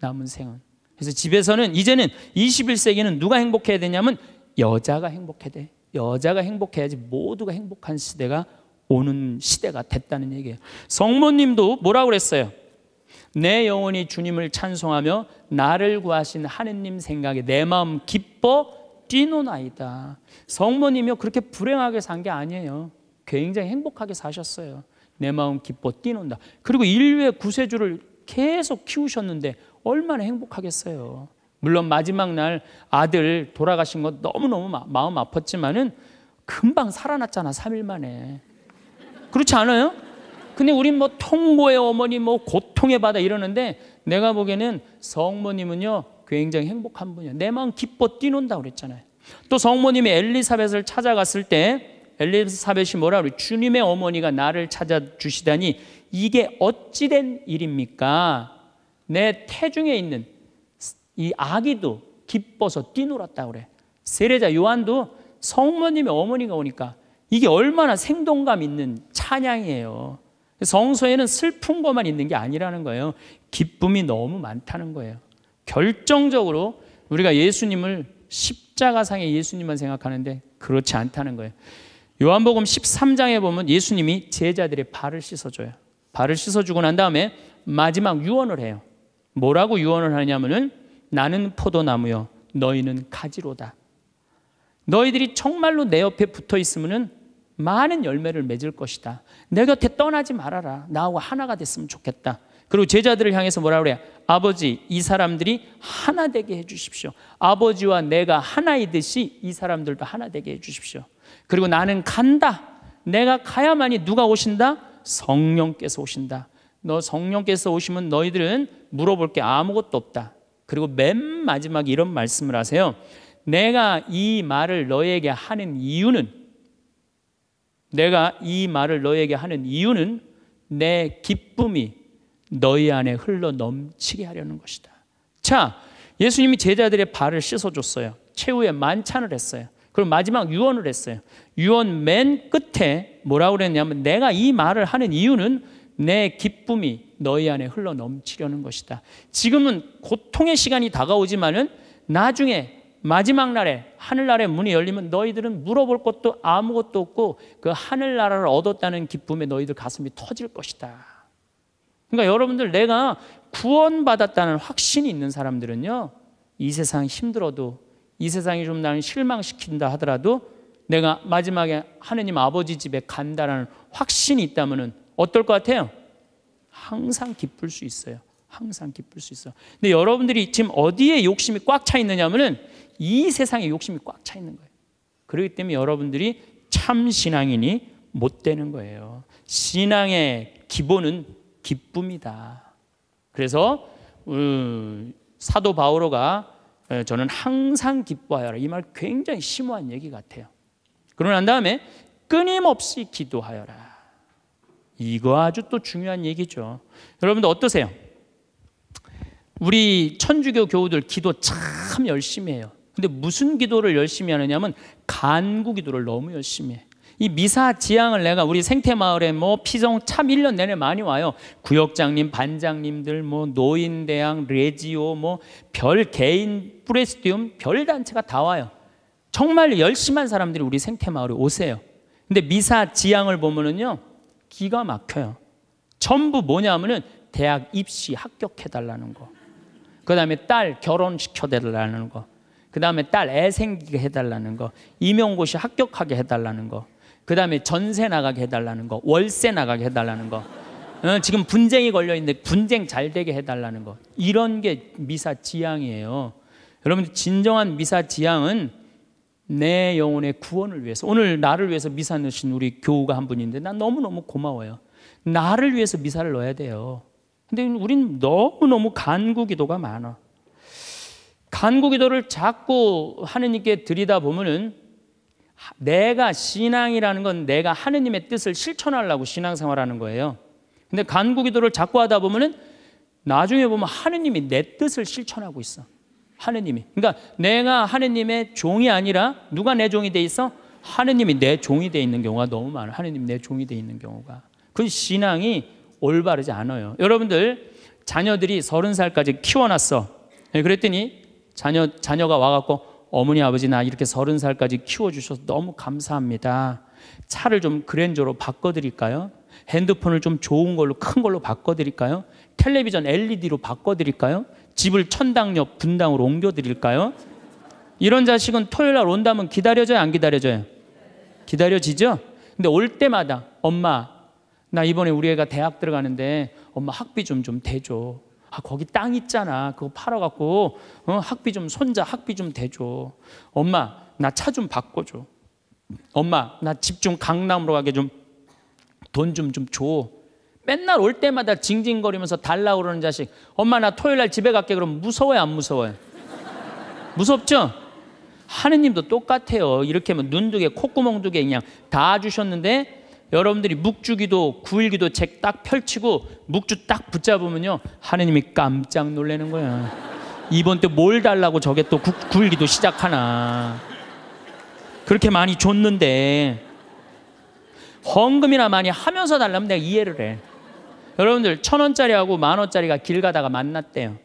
남은 생은. 그래서 집에서는 이제는 21세기는 누가 행복해야 되냐면 여자가 행복해야 돼. 여자가 행복해야지 모두가 행복한 시대가 오는 시대가 됐다는 얘기예요. 성모님도 뭐라고 그랬어요? 내 영혼이 주님을 찬송하며 나를 구하신 하느님 생각에 내 마음 기뻐 뛰노나이다. 성모님이요 그렇게 불행하게 산 게 아니에요. 굉장히 행복하게 사셨어요. 내 마음 기뻐 뛰논다. 그리고 인류의 구세주를 계속 키우셨는데 얼마나 행복하겠어요. 물론 마지막 날 아들 돌아가신 것 너무너무 마음 아팠지만은 금방 살아났잖아, 3일 만에. 그렇지 않아요? 근데 우린 뭐 통고의 어머니 뭐 고통의 바다 이러는데 내가 보기에는 성모님은요 굉장히 행복한 분이에요. 내 마음 기뻐 뛰논다 그랬잖아요. 또 성모님이 엘리사벳을 찾아갔을 때 엘리사벳이 뭐라 그래? 주님의 어머니가 나를 찾아주시다니 이게 어찌된 일입니까? 내 태중에 있는 이 아기도 기뻐서 뛰놀았다 그래. 세례자 요한도 성모님의 어머니가 오니까 이게 얼마나 생동감 있는 찬양이에요. 성서에는 슬픈 것만 있는 게 아니라는 거예요. 기쁨이 너무 많다는 거예요. 결정적으로 우리가 예수님을 십자가상의 예수님만 생각하는데 그렇지 않다는 거예요. 요한복음 13장에 보면 예수님이 제자들의 발을 씻어줘요. 발을 씻어주고 난 다음에 마지막 유언을 해요. 뭐라고 유언을 하냐면은 나는 포도나무요, 너희는 가지로다. 너희들이 정말로 내 옆에 붙어 있으면은 많은 열매를 맺을 것이다. 내 곁에 떠나지 말아라. 나하고 하나가 됐으면 좋겠다. 그리고 제자들을 향해서 뭐라 그래요? 아버지, 이 사람들이 하나 되게 해 주십시오. 아버지와 내가 하나이듯이 이 사람들도 하나 되게 해 주십시오. 그리고 나는 간다. 내가 가야만이 누가 오신다? 성령께서 오신다. 너 성령께서 오시면 너희들은 물어볼 게 아무것도 없다. 그리고 맨 마지막 이런 말씀을 하세요. 내가 이 말을 너에게 하는 이유는 내가 이 말을 너에게 하는 이유는 내 기쁨이 너희 안에 흘러 넘치게 하려는 것이다. 자, 예수님이 제자들의 발을 씻어줬어요. 최후의 만찬을 했어요. 그리고 마지막 유언을 했어요. 유언 맨 끝에 뭐라고 그랬냐면 내가 이 말을 하는 이유는 내 기쁨이 너희 안에 흘러 넘치려는 것이다. 지금은 고통의 시간이 다가오지만은 나중에 마지막 날에 하늘나라의 문이 열리면 너희들은 물어볼 것도 아무것도 없고 그 하늘나라를 얻었다는 기쁨에 너희들 가슴이 터질 것이다. 그러니까 여러분들 내가 구원받았다는 확신이 있는 사람들은요. 이 세상 힘들어도 이 세상이 좀 나를 실망시킨다 하더라도 내가 마지막에 하느님 아버지 집에 간다라는 확신이 있다면 어떨 것 같아요? 항상 기쁠 수 있어요. 항상 기쁠 수 있어. 근데 여러분들이 지금 어디에 욕심이 꽉 차 있느냐면은 이 세상에 욕심이 꽉 차 있는 거예요. 그렇기 때문에 여러분들이 참 신앙인이 못 되는 거예요. 신앙의 기본은 기쁨이다. 그래서 음, 사도 바오로가 저는 항상 기뻐하여라 이 말 굉장히 심오한 얘기 같아요. 그러고 난 다음에 끊임없이 기도하여라. 이거 아주 또 중요한 얘기죠. 여러분들 어떠세요? 우리 천주교 교우들 기도 참 열심히 해요. 근데 무슨 기도를 열심히 하느냐면 간구 기도를 너무 열심히 해. 이 미사 지향을 내가 우리 생태마을에 뭐 피정 참 1년 내내 많이 와요. 구역장님, 반장님들, 뭐 노인대학, 레지오, 뭐 별 개인 프레시디움 별 단체가 다 와요. 정말 열심한 사람들이 우리 생태마을에 오세요. 근데 미사 지향을 보면은요 기가 막혀요. 전부 뭐냐면은 대학 입시 합격해 달라는 거. 그 다음에 딸 결혼시켜 달라는 거. 그 다음에 딸 애 생기게 해 달라는 거. 임용고시 합격하게 해 달라는 거. 그 다음에 전세 나가게 해 달라는 거. 월세 나가게 해 달라는 거. 어, 지금 분쟁이 걸려 있는데 분쟁 잘 되게 해 달라는 거. 이런 게 미사 지향이에요. 여러분 진정한 미사 지향은 내 영혼의 구원을 위해서 오늘 나를 위해서 미사 넣으신 우리 교우가 한 분인데 난 너무너무 고마워요. 나를 위해서 미사를 넣어야 돼요. 근데 우린 너무너무 간구 기도가 많아. 간구 기도를 자꾸 하느님께 드리다 보면은 내가 신앙이라는 건 내가 하느님의 뜻을 실천하려고 신앙생활하는 거예요. 근데 간구 기도를 자꾸 하다 보면은 나중에 보면 하느님이 내 뜻을 실천하고 있어. 하느님이. 그러니까 내가 하느님의 종이 아니라 누가 내 종이 돼 있어? 하느님이 내 종이 돼 있는 경우가 너무 많아. 하느님 내 종이 돼 있는 경우가. 그 신앙이 올바르지 않아요. 여러분들 자녀들이 서른 살까지 키워놨어. 네, 그랬더니 자녀 자녀가 와갖고 어머니 아버지 나 이렇게 서른 살까지 키워주셔서 너무 감사합니다. 차를 좀 그랜저로 바꿔드릴까요? 핸드폰을 좀 좋은 걸로 큰 걸로 바꿔드릴까요? 텔레비전 LED로 바꿔드릴까요? 집을 천당역 분당으로 옮겨드릴까요? 이런 자식은 토요일 날 온다면 기다려져요, 안 기다려져요? 기다려지죠? 근데 올 때마다 엄마, 나 이번에 우리 애가 대학 들어가는데 엄마 학비 좀 좀 대줘. 아, 거기 땅 있잖아. 그거 팔아갖고 어, 학비 좀 손자 학비 좀 대줘. 엄마, 나 차 좀 바꿔줘. 엄마, 나 집 좀 강남으로 가게 좀 돈 좀 좀 줘. 맨날 올 때마다 징징거리면서 달라고 그러는 자식. 엄마 나 토요일 날 집에 갈게 그러면 무서워요 안 무서워요? 무섭죠? 하느님도 똑같아요. 이렇게 하면 눈 두 개, 콧구멍 두 개 그냥 다 주셨는데 여러분들이 묵주기도 구일기도 책 딱 펼치고 묵주 딱 붙잡으면요 하느님이 깜짝 놀라는 거야. 이번 때 뭘 달라고 저게 또 구, 구일기도 시작하나. 그렇게 많이 줬는데 헌금이나 많이 하면서 달라면 내가 이해를 해. 여러분들 천 원짜리하고 만 원짜리가 길 가다가 만났대요.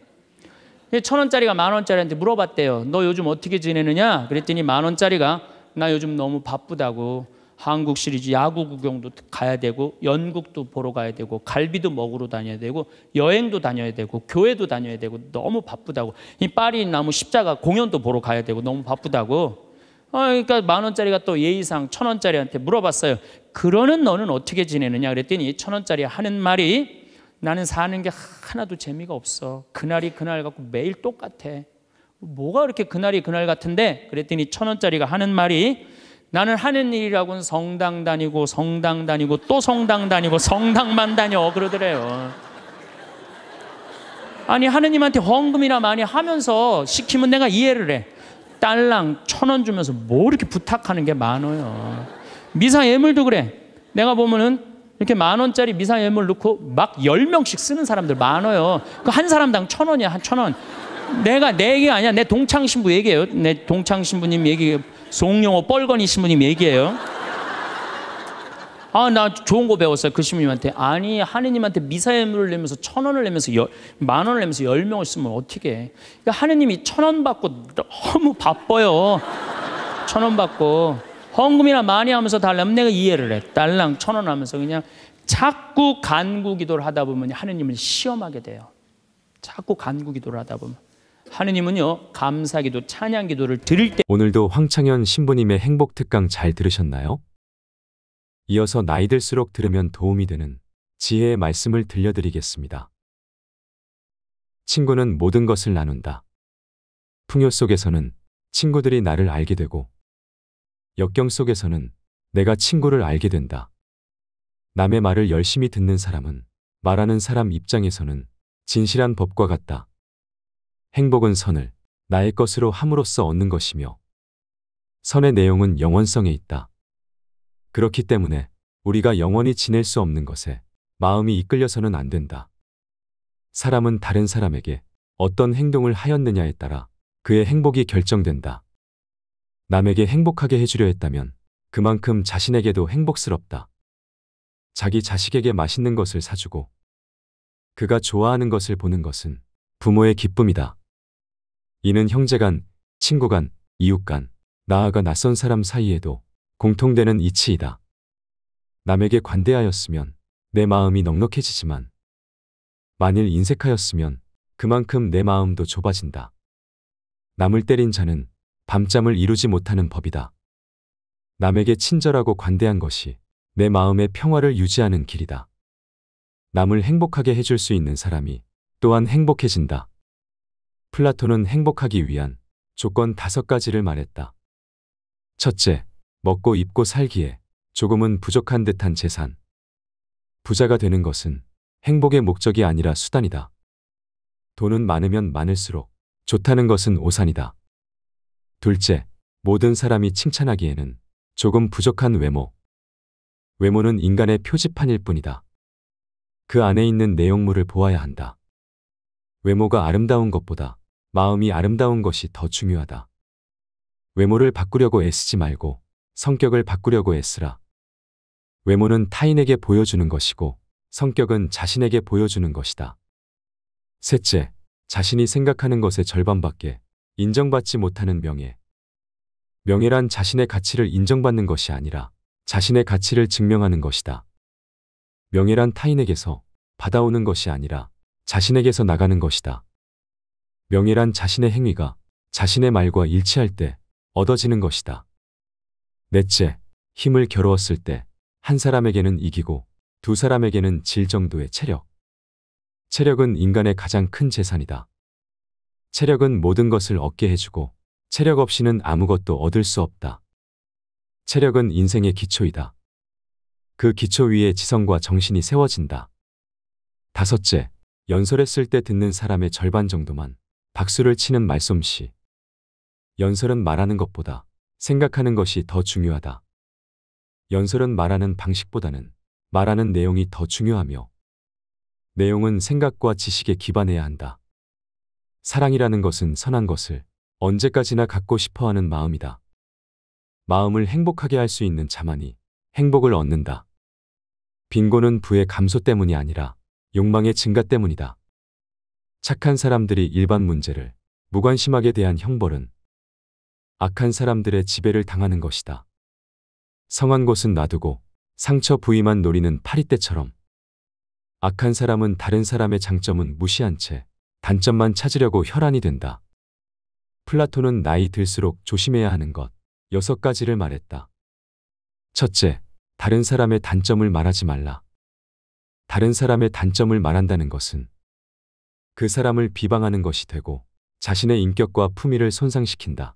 천 원짜리가 만 원짜리한테 물어봤대요. 너 요즘 어떻게 지내느냐? 그랬더니 만 원짜리가 나 요즘 너무 바쁘다고 한국 시리즈 야구 구경도 가야 되고 연극도 보러 가야 되고 갈비도 먹으러 다녀야 되고 여행도 다녀야 되고 교회도 다녀야 되고 너무 바쁘다고 이 파리 나무 십자가 공연도 보러 가야 되고 너무 바쁘다고 어, 그러니까 만 원짜리가 또 예의상 천 원짜리한테 물어봤어요. 그러는 너는 어떻게 지내느냐 그랬더니 천 원짜리 하는 말이 나는 사는 게 하나도 재미가 없어. 그날이 그날 같고 매일 똑같아. 뭐가 그렇게 그날이 그날 같은데? 그랬더니 천 원짜리가 하는 말이 나는 하는 일이라고는 성당 다니고 성당 다니고 또 성당 다니고 성당만 다녀 그러더래요. 아니 하느님한테 헌금이나 많이 하면서 시키면 내가 이해를 해. 딸랑 천 원 주면서 뭐 이렇게 부탁하는 게 많아요. 미사 예물도 그래. 내가 보면은 이렇게 만 원짜리 미사 예물 넣고 막 열명씩 쓰는 사람들 많아요. 그 한 사람당 천 원이야, 한 천 원. 내가 내 얘기가 아니야. 내 동창 신부 얘기예요. 내 동창 신부님 얘기, 송영호 뻘건이 신부님 얘기예요. 아, 나 좋은 거 배웠어요. 그 신부님한테. 아니, 하느님한테 미사예물을 내면서 천 원을 내면서 여, 만 원을 내면서 열 명을 쓰면 어떻게 해. 그러니까 하느님이 천 원 받고 너무 바빠요. 천 원 받고. 헌금이나 많이 하면서 달라면 내가 이해를 해. 딸랑 천 원 하면서 그냥 자꾸 간구 기도를 하다 보면 하느님을 시험하게 돼요. 자꾸 간구 기도를 하다 보면. 하느님은요, 감사 기도, 찬양 기도를 드릴 때 오늘도 황창현 신부님의 행복 특강 잘 들으셨나요? 이어서 나이 들수록 들으면 도움이 되는 지혜의 말씀을 들려드리겠습니다. 친구는 모든 것을 나눈다. 풍요 속에서는 친구들이 나를 알게 되고, 역경 속에서는 내가 친구를 알게 된다. 남의 말을 열심히 듣는 사람은 말하는 사람 입장에서는 진실한 법과 같다. 행복은 선을 나의 것으로 함으로써 얻는 것이며, 선의 내용은 영원성에 있다. 그렇기 때문에 우리가 영원히 지낼 수 없는 것에 마음이 이끌려서는 안 된다. 사람은 다른 사람에게 어떤 행동을 하였느냐에 따라 그의 행복이 결정된다. 남에게 행복하게 해주려 했다면 그만큼 자신에게도 행복스럽다. 자기 자식에게 맛있는 것을 사주고 그가 좋아하는 것을 보는 것은 부모의 기쁨이다. 이는 형제간, 친구간, 이웃간, 나아가 낯선 사람 사이에도 공통되는 이치이다. 남에게 관대하였으면 내 마음이 넉넉해지지만 만일 인색하였으면 그만큼 내 마음도 좁아진다. 남을 때린 자는 밤잠을 이루지 못하는 법이다. 남에게 친절하고 관대한 것이 내 마음의 평화를 유지하는 길이다. 남을 행복하게 해줄 수 있는 사람이 또한 행복해진다. 플라톤은 행복하기 위한 조건 다섯 가지를 말했다. 첫째, 먹고 입고 살기에 조금은 부족한 듯한 재산. 부자가 되는 것은 행복의 목적이 아니라 수단이다. 돈은 많으면 많을수록 좋다는 것은 오산이다. 둘째, 모든 사람이 칭찬하기에는 조금 부족한 외모. 외모는 인간의 표지판일 뿐이다. 그 안에 있는 내용물을 보아야 한다. 외모가 아름다운 것보다 마음이 아름다운 것이 더 중요하다. 외모를 바꾸려고 애쓰지 말고 성격을 바꾸려고 애쓰라. 외모는 타인에게 보여주는 것이고 성격은 자신에게 보여주는 것이다. 셋째, 자신이 생각하는 것의 절반밖에 인정받지 못하는 명예. 명예란 자신의 가치를 인정받는 것이 아니라 자신의 가치를 증명하는 것이다. 명예란 타인에게서 받아오는 것이 아니라 자신에게서 나가는 것이다. 명예란 자신의 행위가 자신의 말과 일치할 때 얻어지는 것이다. 넷째, 힘을 겨루었을 때 한 사람에게는 이기고 두 사람에게는 질 정도의 체력. 체력은 인간의 가장 큰 재산이다. 체력은 모든 것을 얻게 해주고 체력 없이는 아무것도 얻을 수 없다. 체력은 인생의 기초이다. 그 기초 위에 지성과 정신이 세워진다. 다섯째, 연설했을 때 듣는 사람의 절반 정도만 박수를 치는 말솜씨. 연설은 말하는 것보다 생각하는 것이 더 중요하다. 연설은 말하는 방식보다는 말하는 내용이 더 중요하며 내용은 생각과 지식에 기반해야 한다. 사랑이라는 것은 선한 것을 언제까지나 갖고 싶어 하는 마음이다. 마음을 행복하게 할 수 있는 자만이 행복을 얻는다. 빈곤은 부의 감소 때문이 아니라 욕망의 증가 때문이다. 착한 사람들이 일반 문제를 무관심하게 대한 형벌은 악한 사람들의 지배를 당하는 것이다. 성한 곳은 놔두고 상처 부위만 노리는 파리떼처럼 악한 사람은 다른 사람의 장점은 무시한 채 단점만 찾으려고 혈안이 된다. 플라톤은 나이 들수록 조심해야 하는 것 여섯 가지를 말했다. 첫째, 다른 사람의 단점을 말하지 말라. 다른 사람의 단점을 말한다는 것은 그 사람을 비방하는 것이 되고 자신의 인격과 품위를 손상시킨다.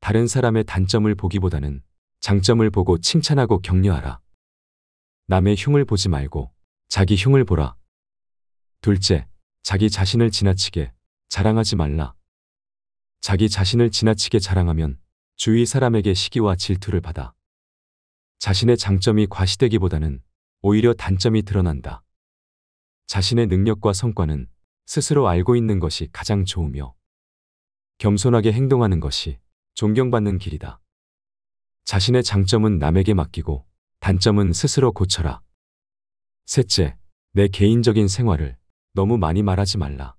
다른 사람의 단점을 보기보다는 장점을 보고 칭찬하고 격려하라. 남의 흉을 보지 말고 자기 흉을 보라. 둘째, 자기 자신을 지나치게 자랑하지 말라. 자기 자신을 지나치게 자랑하면 주위 사람에게 시기와 질투를 받아. 자신의 장점이 과시되기보다는 오히려 단점이 드러난다. 자신의 능력과 성과는 스스로 알고 있는 것이 가장 좋으며 겸손하게 행동하는 것이 존경받는 길이다. 자신의 장점은 남에게 맡기고 단점은 스스로 고쳐라. 셋째, 내 개인적인 생활을 너무 많이 말하지 말라.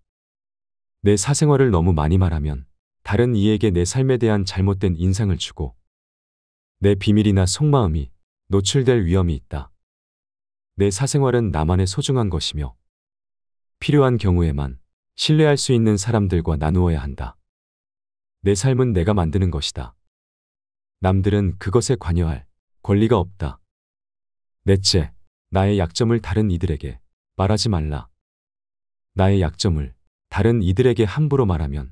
내 사생활을 너무 많이 말하면 다른 이에게 내 삶에 대한 잘못된 인상을 주고 내 비밀이나 속마음이 노출될 위험이 있다. 내 사생활은 나만의 소중한 것이며 필요한 경우에만 신뢰할 수 있는 사람들과 나누어야 한다. 내 삶은 내가 만드는 것이다. 남들은 그것에 관여할 권리가 없다. 넷째, 나의 약점을 다른 이들에게 말하지 말라. 나의 약점을 다른 이들에게 함부로 말하면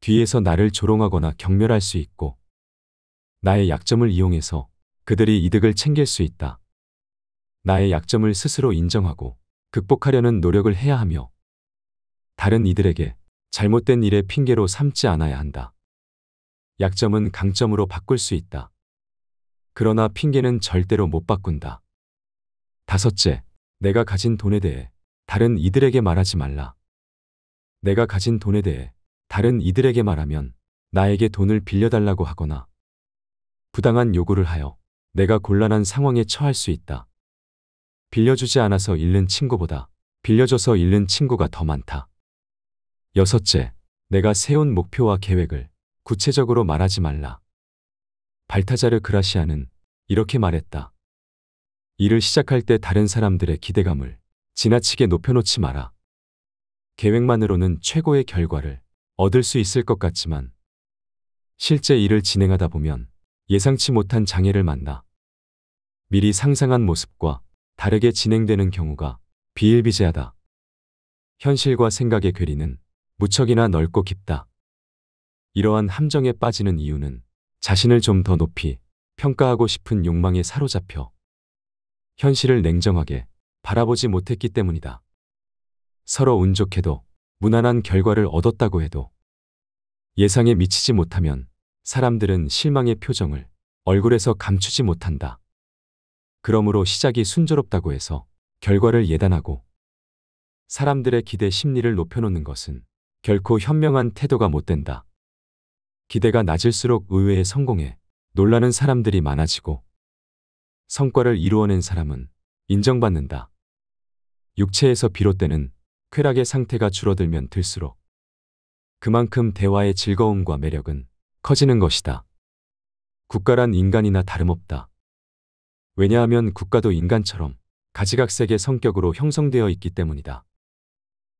뒤에서 나를 조롱하거나 경멸할 수 있고 나의 약점을 이용해서 그들이 이득을 챙길 수 있다. 나의 약점을 스스로 인정하고 극복하려는 노력을 해야 하며 다른 이들에게 잘못된 일의 핑계로 삼지 않아야 한다. 약점은 강점으로 바꿀 수 있다. 그러나 핑계는 절대로 못 바꾼다. 다섯째, 내가 가진 돈에 대해 다른 이들에게 말하지 말라. 내가 가진 돈에 대해 다른 이들에게 말하면 나에게 돈을 빌려달라고 하거나 부당한 요구를 하여 내가 곤란한 상황에 처할 수 있다. 빌려주지 않아서 잃는 친구보다 빌려줘서 잃는 친구가 더 많다. 여섯째, 내가 세운 목표와 계획을 구체적으로 말하지 말라. 발타자르 그라시아는 이렇게 말했다. 일을 시작할 때 다른 사람들의 기대감을 지나치게 높여놓지 마라. 계획만으로는 최고의 결과를 얻을 수 있을 것 같지만 실제 일을 진행하다 보면 예상치 못한 장애를 만나 미리 상상한 모습과 다르게 진행되는 경우가 비일비재하다. 현실과 생각의 괴리는 무척이나 넓고 깊다. 이러한 함정에 빠지는 이유는 자신을 좀 더 높이 평가하고 싶은 욕망에 사로잡혀 현실을 냉정하게 바라보지 못했기 때문이다. 서로 운 좋게도 무난한 결과를 얻었다고 해도 예상에 미치지 못하면 사람들은 실망의 표정을 얼굴에서 감추지 못한다. 그러므로 시작이 순조롭다고 해서 결과를 예단하고 사람들의 기대 심리를 높여놓는 것은 결코 현명한 태도가 못 된다. 기대가 낮을수록 의외의 성공에 놀라는 사람들이 많아지고 성과를 이루어낸 사람은 인정받는다. 육체에서 비롯되는 쾌락의 상태가 줄어들면 들수록 그만큼 대화의 즐거움과 매력은 커지는 것이다. 국가란 인간이나 다름없다. 왜냐하면 국가도 인간처럼 가지각색의 성격으로 형성되어 있기 때문이다.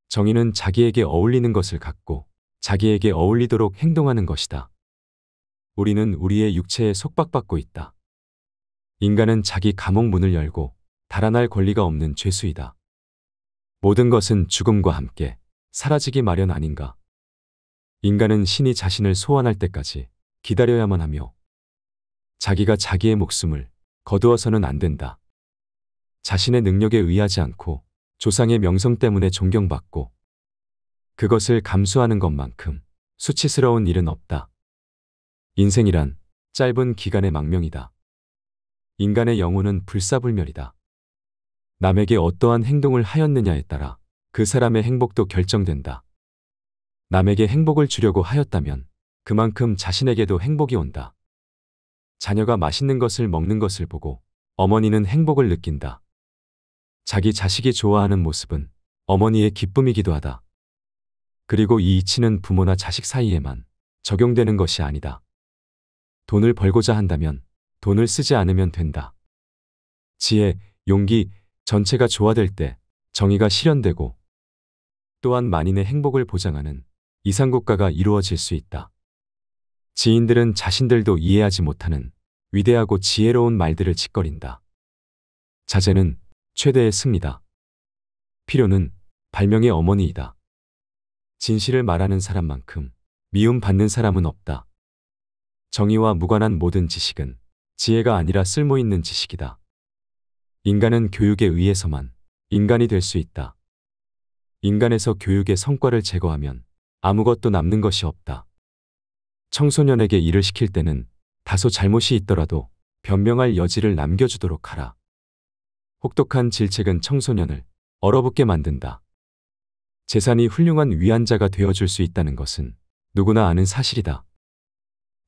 정의는 자기에게 어울리는 것을 갖고 자기에게 어울리도록 행동하는 것이다. 우리는 우리의 육체에 속박받고 있다. 인간은 자기 감옥 문을 열고 달아날 권리가 없는 죄수이다. 모든 것은 죽음과 함께 사라지기 마련 아닌가. 인간은 신이 자신을 소환할 때까지 기다려야만 하며 자기가 자기의 목숨을 거두어서는 안 된다. 자신의 능력에 의하지 않고 조상의 명성 때문에 존경받고 그것을 감수하는 것만큼 수치스러운 일은 없다. 인생이란 짧은 기간의 망명이다. 인간의 영혼은 불사불멸이다. 남에게 어떠한 행동을 하였느냐에 따라 그 사람의 행복도 결정된다. 남에게 행복을 주려고 하였다면 그만큼 자신에게도 행복이 온다. 자녀가 맛있는 것을 먹는 것을 보고 어머니는 행복을 느낀다. 자기 자식이 좋아하는 모습은 어머니의 기쁨이기도 하다. 그리고 이 이치는 부모나 자식 사이에만 적용되는 것이 아니다. 돈을 벌고자 한다면 돈을 쓰지 않으면 된다. 지혜, 용기, 전체가 조화될 때 정의가 실현되고 또한 만인의 행복을 보장하는 이상국가가 이루어질 수 있다. 지인들은 자신들도 이해하지 못하는 위대하고 지혜로운 말들을 짓거린다. 자제는 최대의 승리다. 필요는 발명의 어머니이다. 진실을 말하는 사람만큼 미움받는 사람은 없다. 정의와 무관한 모든 지식은 지혜가 아니라 쓸모있는 지식이다. 인간은 교육에 의해서만 인간이 될 수 있다. 인간에서 교육의 성과를 제거하면 아무것도 남는 것이 없다. 청소년에게 일을 시킬 때는 다소 잘못이 있더라도 변명할 여지를 남겨주도록 하라. 혹독한 질책은 청소년을 얼어붙게 만든다. 재산이 훌륭한 위안자가 되어줄 수 있다는 것은 누구나 아는 사실이다.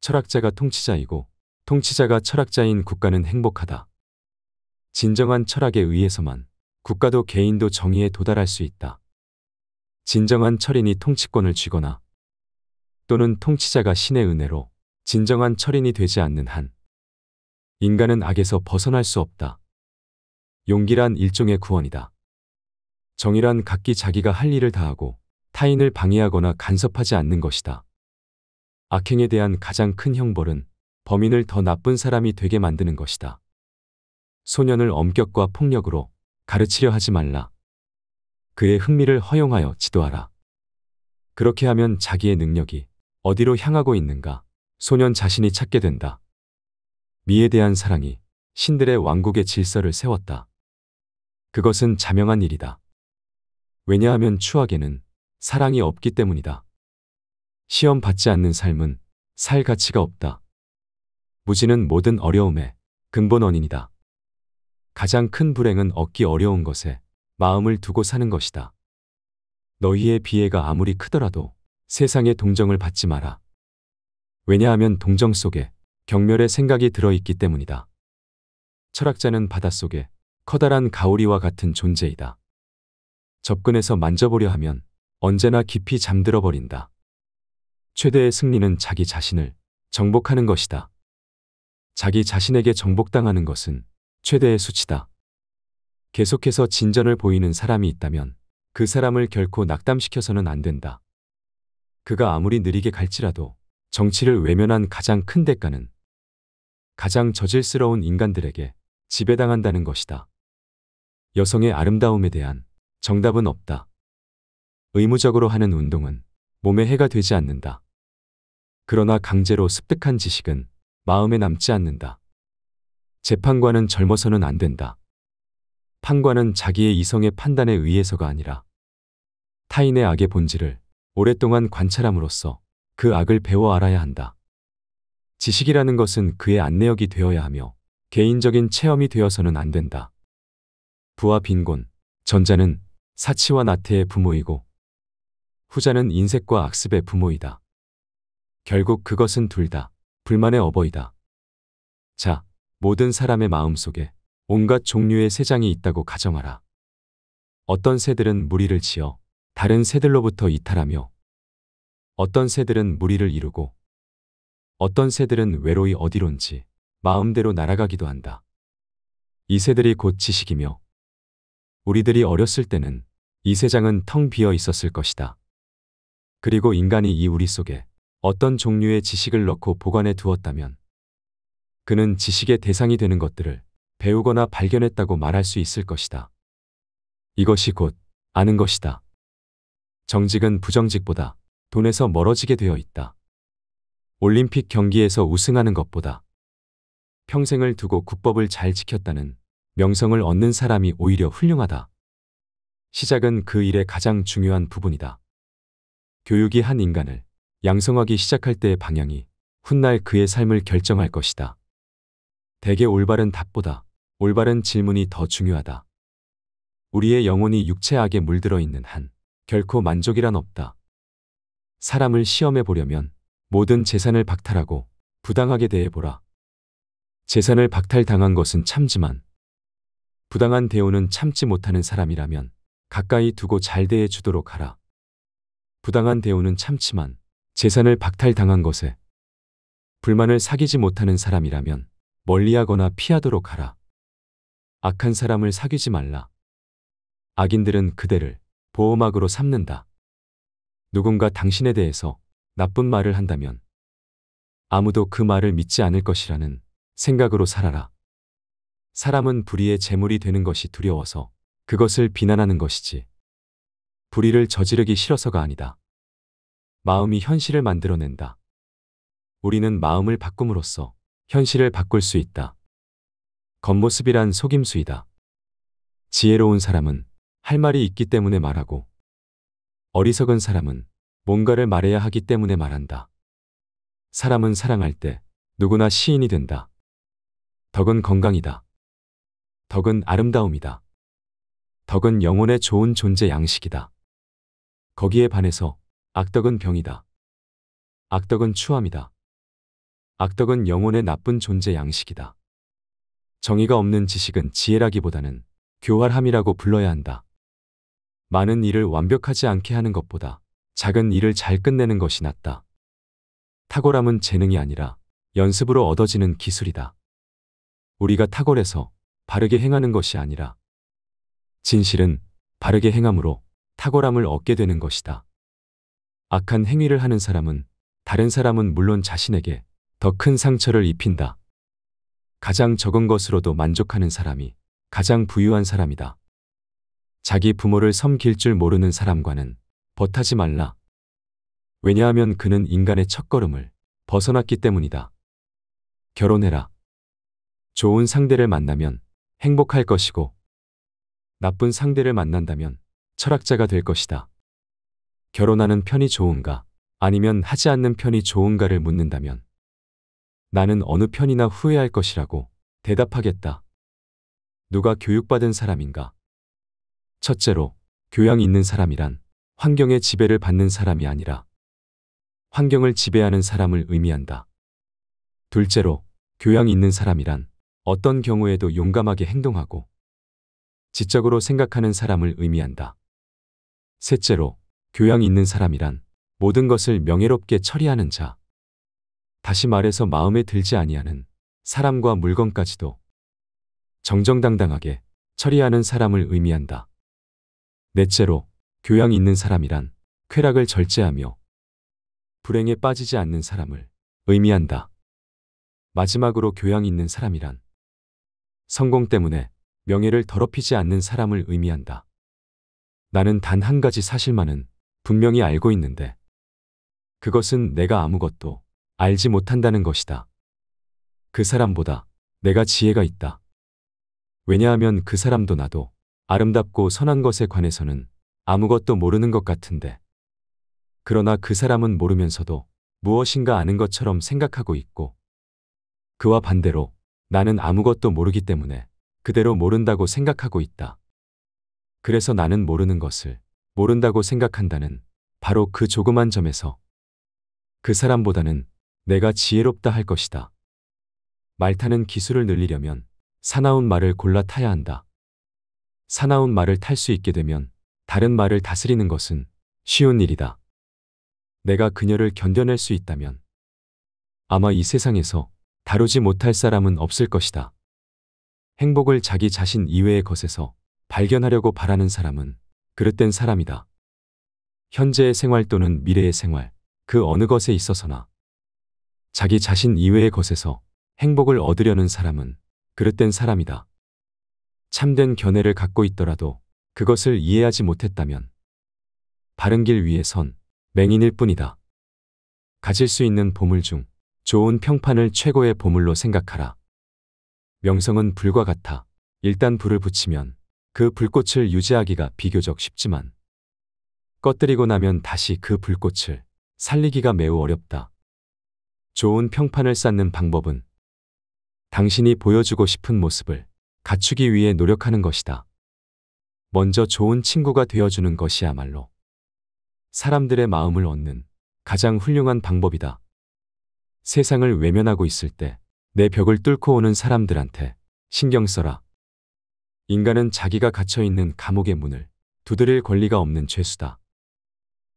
철학자가 통치자이고 통치자가 철학자인 국가는 행복하다. 진정한 철학에 의해서만 국가도 개인도 정의에 도달할 수 있다. 진정한 철인이 통치권을 쥐거나 또는 통치자가 신의 은혜로 진정한 철인이 되지 않는 한 인간은 악에서 벗어날 수 없다. 용기란 일종의 구원이다. 정의란 각기 자기가 할 일을 다하고 타인을 방해하거나 간섭하지 않는 것이다. 악행에 대한 가장 큰 형벌은 범인을 더 나쁜 사람이 되게 만드는 것이다. 소년을 엄격과 폭력으로 가르치려 하지 말라. 그의 흥미를 허용하여 지도하라. 그렇게 하면 자기의 능력이 어디로 향하고 있는가 소년 자신이 찾게 된다. 미에 대한 사랑이 신들의 왕국의 질서를 세웠다. 그것은 자명한 일이다. 왜냐하면 추악에는 사랑이 없기 때문이다. 시험 받지 않는 삶은 살 가치가 없다. 무지는 모든 어려움의 근본 원인이다. 가장 큰 불행은 얻기 어려운 것에 마음을 두고 사는 것이다. 너희의 비애가 아무리 크더라도 세상의 동정을 받지 마라. 왜냐하면 동정 속에 경멸의 생각이 들어있기 때문이다. 철학자는 바닷속에 커다란 가오리와 같은 존재이다. 접근해서 만져보려 하면 언제나 깊이 잠들어 버린다. 최대의 승리는 자기 자신을 정복하는 것이다. 자기 자신에게 정복당하는 것은 최대의 수치다. 계속해서 진전을 보이는 사람이 있다면 그 사람을 결코 낙담시켜서는 안 된다. 그가 아무리 느리게 갈지라도 정치를 외면한 가장 큰 대가는 가장 저질스러운 인간들에게 지배당한다는 것이다. 여성의 아름다움에 대한 정답은 없다. 의무적으로 하는 운동은 몸에 해가 되지 않는다. 그러나 강제로 습득한 지식은 마음에 남지 않는다. 재판관은 젊어서는 안 된다. 판관은 자기의 이성의 판단에 의해서가 아니라 타인의 악의 본질을 오랫동안 관찰함으로써 그 악을 배워 알아야 한다. 지식이라는 것은 그의 안내역이 되어야 하며 개인적인 체험이 되어서는 안 된다. 부와 빈곤, 전자는 사치와 나태의 부모이고 후자는 인색과 악습의 부모이다. 결국 그것은 둘 다 불만의 어버이다. 자, 모든 사람의 마음 속에 온갖 종류의 새장이 있다고 가정하라. 어떤 새들은 무리를 지어 다른 새들로부터 이탈하며 어떤 새들은 무리를 이루고 어떤 새들은 외로이 어디론지 마음대로 날아가기도 한다. 이 새들이 곧 지식이며 우리들이 어렸을 때는 이 새장은 텅 비어 있었을 것이다. 그리고 인간이 이 우리 속에 어떤 종류의 지식을 넣고 보관해 두었다면 그는 지식의 대상이 되는 것들을 배우거나 발견했다고 말할 수 있을 것이다. 이것이 곧 아는 것이다. 정직은 부정직보다 돈에서 멀어지게 되어 있다. 올림픽 경기에서 우승하는 것보다 평생을 두고 국법을 잘 지켰다는 명성을 얻는 사람이 오히려 훌륭하다. 시작은 그 일의 가장 중요한 부분이다. 교육이 한 인간을 양성하기 시작할 때의 방향이 훗날 그의 삶을 결정할 것이다. 대개 올바른 답보다 올바른 질문이 더 중요하다. 우리의 영혼이 육체악에 물들어 있는 한 결코 만족이란 없다. 사람을 시험해 보려면 모든 재산을 박탈하고 부당하게 대해보라. 재산을 박탈당한 것은 참지만 부당한 대우는 참지 못하는 사람이라면 가까이 두고 잘 대해 주도록 하라. 부당한 대우는 참지만 재산을 박탈당한 것에 불만을 사귀지 못하는 사람이라면 멀리하거나 피하도록 하라. 악한 사람을 사귀지 말라. 악인들은 그대를 보호막으로 삼는다. 누군가 당신에 대해서 나쁜 말을 한다면 아무도 그 말을 믿지 않을 것이라는 생각으로 살아라. 사람은 불의의 재물이 되는 것이 두려워서 그것을 비난하는 것이지. 불의를 저지르기 싫어서가 아니다. 마음이 현실을 만들어낸다. 우리는 마음을 바꿈으로써 현실을 바꿀 수 있다. 겉모습이란 속임수이다. 지혜로운 사람은 할 말이 있기 때문에 말하고 어리석은 사람은 뭔가를 말해야 하기 때문에 말한다. 사람은 사랑할 때 누구나 시인이 된다. 덕은 건강이다. 덕은 아름다움이다. 덕은 영혼의 좋은 존재 양식이다. 거기에 반해서 악덕은 병이다. 악덕은 추함이다. 악덕은 영혼의 나쁜 존재 양식이다. 정의가 없는 지식은 지혜라기보다는 교활함이라고 불러야 한다. 많은 일을 완벽하지 않게 하는 것보다 작은 일을 잘 끝내는 것이 낫다. 탁월함은 재능이 아니라 연습으로 얻어지는 기술이다. 우리가 탁월해서 바르게 행하는 것이 아니라 진실은 바르게 행함으로 탁월함을 얻게 되는 것이다. 악한 행위를 하는 사람은 다른 사람은 물론 자신에게 더 큰 상처를 입힌다. 가장 적은 것으로도 만족하는 사람이 가장 부유한 사람이다. 자기 부모를 섬길 줄 모르는 사람과는 벗하지 말라. 왜냐하면 그는 인간의 첫걸음을 벗어났기 때문이다. 결혼해라. 좋은 상대를 만나면 행복할 것이고, 나쁜 상대를 만난다면 철학자가 될 것이다. 결혼하는 편이 좋은가, 아니면 하지 않는 편이 좋은가를 묻는다면 나는 어느 편이나 후회할 것이라고 대답하겠다. 누가 교육받은 사람인가? 첫째로, 교양 있는 사람이란 환경의 지배를 받는 사람이 아니라 환경을 지배하는 사람을 의미한다. 둘째로, 교양 있는 사람이란 어떤 경우에도 용감하게 행동하고 지적으로 생각하는 사람을 의미한다. 셋째로, 교양 있는 사람이란 모든 것을 명예롭게 처리하는 자. 다시 말해서 마음에 들지 아니하는 사람과 물건까지도 정정당당하게 처리하는 사람을 의미한다. 넷째로, 교양 있는 사람이란 쾌락을 절제하며 불행에 빠지지 않는 사람을 의미한다. 마지막으로 교양 있는 사람이란 성공 때문에 명예를 더럽히지 않는 사람을 의미한다. 나는 단 한 가지 사실만은 분명히 알고 있는데 그것은 내가 아무것도 알지 못한다는 것이다. 그 사람보다 내가 지혜가 있다. 왜냐하면 그 사람도 나도 아름답고 선한 것에 관해서는 아무것도 모르는 것 같은데 그러나 그 사람은 모르면서도 무엇인가 아는 것처럼 생각하고 있고 그와 반대로 나는 아무것도 모르기 때문에 그대로 모른다고 생각하고 있다. 그래서 나는 모르는 것을 모른다고 생각한다는 바로 그 조그만 점에서 그 사람보다는 내가 지혜롭다 할 것이다. 말 타는 기술을 늘리려면 사나운 말을 골라 타야 한다. 사나운 말을 탈 수 있게 되면 다른 말을 다스리는 것은 쉬운 일이다. 내가 그녀를 견뎌낼 수 있다면 아마 이 세상에서 다루지 못할 사람은 없을 것이다. 행복을 자기 자신 이외의 것에서 발견하려고 바라는 사람은 그릇된 사람이다. 현재의 생활 또는 미래의 생활, 그 어느 것에 있어서나 자기 자신 이외의 것에서 행복을 얻으려는 사람은 그릇된 사람이다. 참된 견해를 갖고 있더라도 그것을 이해하지 못했다면 바른 길 위에 선 맹인일 뿐이다. 가질 수 있는 보물 중 좋은 평판을 최고의 보물로 생각하라. 명성은 불과 같아 일단 불을 붙이면 그 불꽃을 유지하기가 비교적 쉽지만 꺼뜨리고 나면 다시 그 불꽃을 살리기가 매우 어렵다. 좋은 평판을 쌓는 방법은 당신이 보여주고 싶은 모습을 갖추기 위해 노력하는 것이다. 먼저 좋은 친구가 되어주는 것이야말로 사람들의 마음을 얻는 가장 훌륭한 방법이다. 세상을 외면하고 있을 때 내 벽을 뚫고 오는 사람들한테 신경 써라. 인간은 자기가 갇혀 있는 감옥의 문을 두드릴 권리가 없는 죄수다.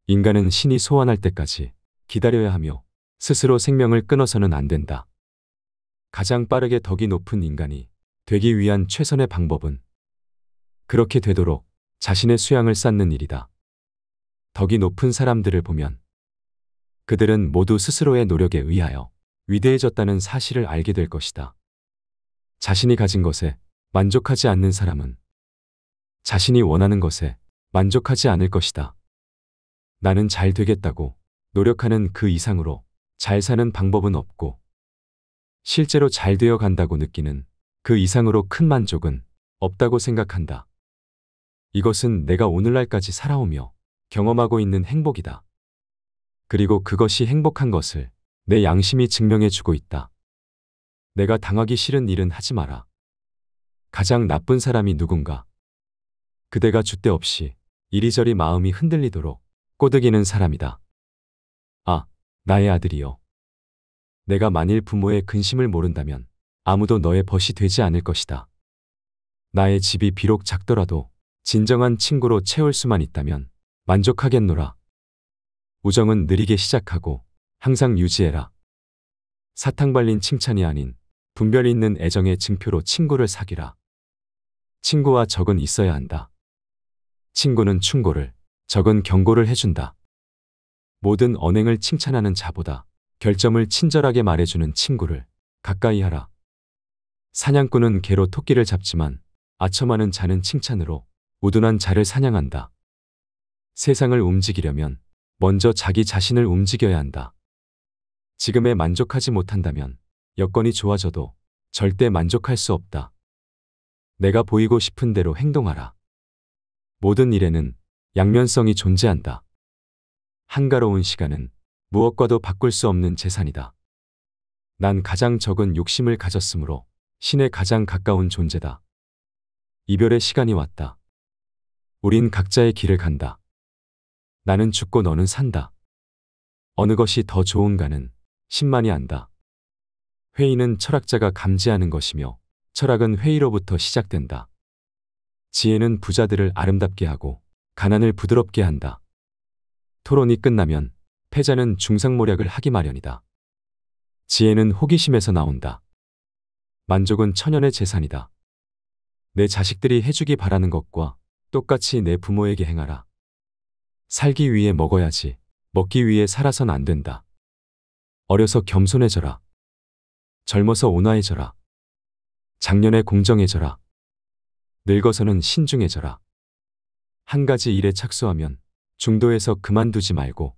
인간은 신이 소환할 때까지 기다려야 하며 스스로 생명을 끊어서는 안 된다. 가장 빠르게 덕이 높은 인간이 되기 위한 최선의 방법은 그렇게 되도록 자신의 수양을 쌓는 일이다. 덕이 높은 사람들을 보면 그들은 모두 스스로의 노력에 의하여 위대해졌다는 사실을 알게 될 것이다. 자신이 가진 것에 만족하지 않는 사람은 자신이 원하는 것에 만족하지 않을 것이다. 나는 잘 되겠다고 노력하는 그 이상으로 잘 사는 방법은 없고 실제로 잘 되어 간다고 느끼는 그 이상으로 큰 만족은 없다고 생각한다. 이것은 내가 오늘날까지 살아오며 경험하고 있는 행복이다. 그리고 그것이 행복한 것을 내 양심이 증명해 주고 있다. 내가 당하기 싫은 일은 하지 마라. 가장 나쁜 사람이 누군가. 그대가 줏대 없이 이리저리 마음이 흔들리도록 꼬드기는 사람이다. 아, 나의 아들이여. 내가 만일 부모의 근심을 모른다면 아무도 너의 벗이 되지 않을 것이다. 나의 집이 비록 작더라도 진정한 친구로 채울 수만 있다면 만족하겠노라. 우정은 느리게 시작하고 항상 유지해라. 사탕 발린 칭찬이 아닌 분별 있는 애정의 증표로 친구를 사귀라. 친구와 적은 있어야 한다. 친구는 충고를, 적은 경고를 해준다. 모든 언행을 칭찬하는 자보다 결점을 친절하게 말해주는 친구를 가까이 하라. 사냥꾼은 개로 토끼를 잡지만 아첨하는 자는 칭찬으로 우둔한 자를 사냥한다. 세상을 움직이려면 먼저 자기 자신을 움직여야 한다. 지금에 만족하지 못한다면 여건이 좋아져도 절대 만족할 수 없다. 내가 보이고 싶은 대로 행동하라. 모든 일에는 양면성이 존재한다. 한가로운 시간은 무엇과도 바꿀 수 없는 재산이다. 난 가장 적은 욕심을 가졌으므로 신에 가장 가까운 존재다. 이별의 시간이 왔다. 우린 각자의 길을 간다. 나는 죽고 너는 산다. 어느 것이 더 좋은가는 신만이 안다. 회의는 철학자가 감지하는 것이며 철학은 회의로부터 시작된다. 지혜는 부자들을 아름답게 하고 가난을 부드럽게 한다. 토론이 끝나면 패자는 중상모략을 하기 마련이다. 지혜는 호기심에서 나온다. 만족은 천연의 재산이다. 내 자식들이 해주기 바라는 것과 똑같이 내 부모에게 행하라. 살기 위해 먹어야지 먹기 위해 살아선 안 된다. 어려서 겸손해져라. 젊어서 온화해져라. 작년에 공정해져라. 늙어서는 신중해져라. 한 가지 일에 착수하면 중도에서 그만두지 말고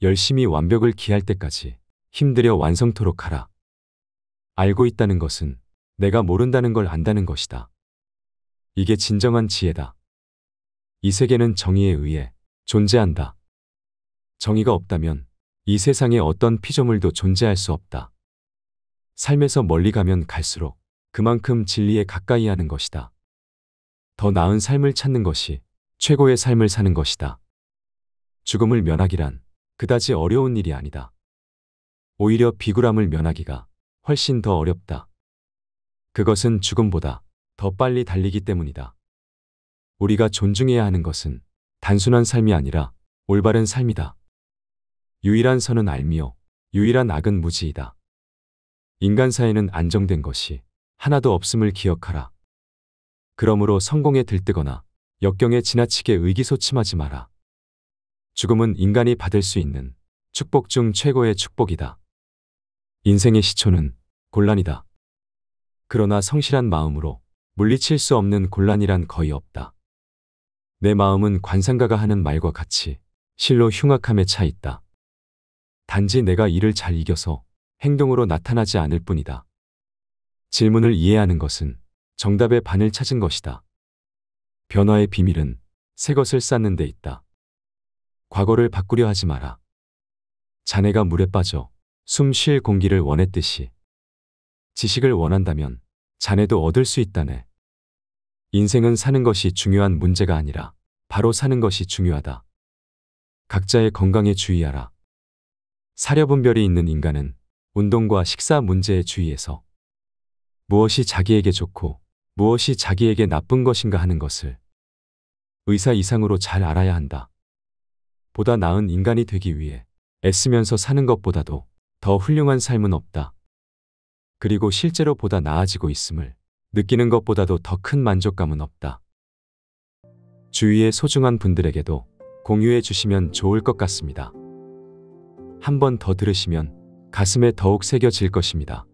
열심히 완벽을 기할 때까지 힘들여 완성토록 하라. 알고 있다는 것은 내가 모른다는 걸 안다는 것이다. 이게 진정한 지혜다. 이 세계는 정의에 의해 존재한다. 정의가 없다면 이 세상에 어떤 피조물도 존재할 수 없다. 삶에서 멀리 가면 갈수록 그만큼 진리에 가까이 하는 것이다. 더 나은 삶을 찾는 것이 최고의 삶을 사는 것이다. 죽음을 면하기란 그다지 어려운 일이 아니다. 오히려 비굴함을 면하기가 훨씬 더 어렵다. 그것은 죽음보다 더 빨리 달리기 때문이다. 우리가 존중해야 하는 것은 단순한 삶이 아니라 올바른 삶이다. 유일한 선은 알미요. 유일한 악은 무지이다. 인간사에는 안정된 것이 하나도 없음을 기억하라. 그러므로 성공에 들뜨거나 역경에 지나치게 의기소침하지 마라. 죽음은 인간이 받을 수 있는 축복 중 최고의 축복이다. 인생의 시초는 곤란이다. 그러나 성실한 마음으로 물리칠 수 없는 곤란이란 거의 없다. 내 마음은 관상가가 하는 말과 같이 실로 흉악함에 차 있다. 단지 내가 이를 잘 이겨서 행동으로 나타나지 않을 뿐이다. 질문을 이해하는 것은 정답의 반을 찾은 것이다. 변화의 비밀은 새 것을 쌓는 데 있다. 과거를 바꾸려 하지 마라. 자네가 물에 빠져 숨 쉴 공기를 원했듯이 지식을 원한다면 자네도 얻을 수 있다네. 인생은 사는 것이 중요한 문제가 아니라 바로 사는 것이 중요하다. 각자의 건강에 주의하라. 사려분별이 있는 인간은 운동과 식사 문제에 주의해서 무엇이 자기에게 좋고 무엇이 자기에게 나쁜 것인가 하는 것을 의사 이상으로 잘 알아야 한다. 보다 나은 인간이 되기 위해 애쓰면서 사는 것보다도 더 훌륭한 삶은 없다. 그리고 실제로 보다 나아지고 있음을 느끼는 것보다도 더 큰 만족감은 없다. 주위의 소중한 분들에게도 공유해 주시면 좋을 것 같습니다. 한 번 더 들으시면 가슴에 더욱 새겨질 것입니다.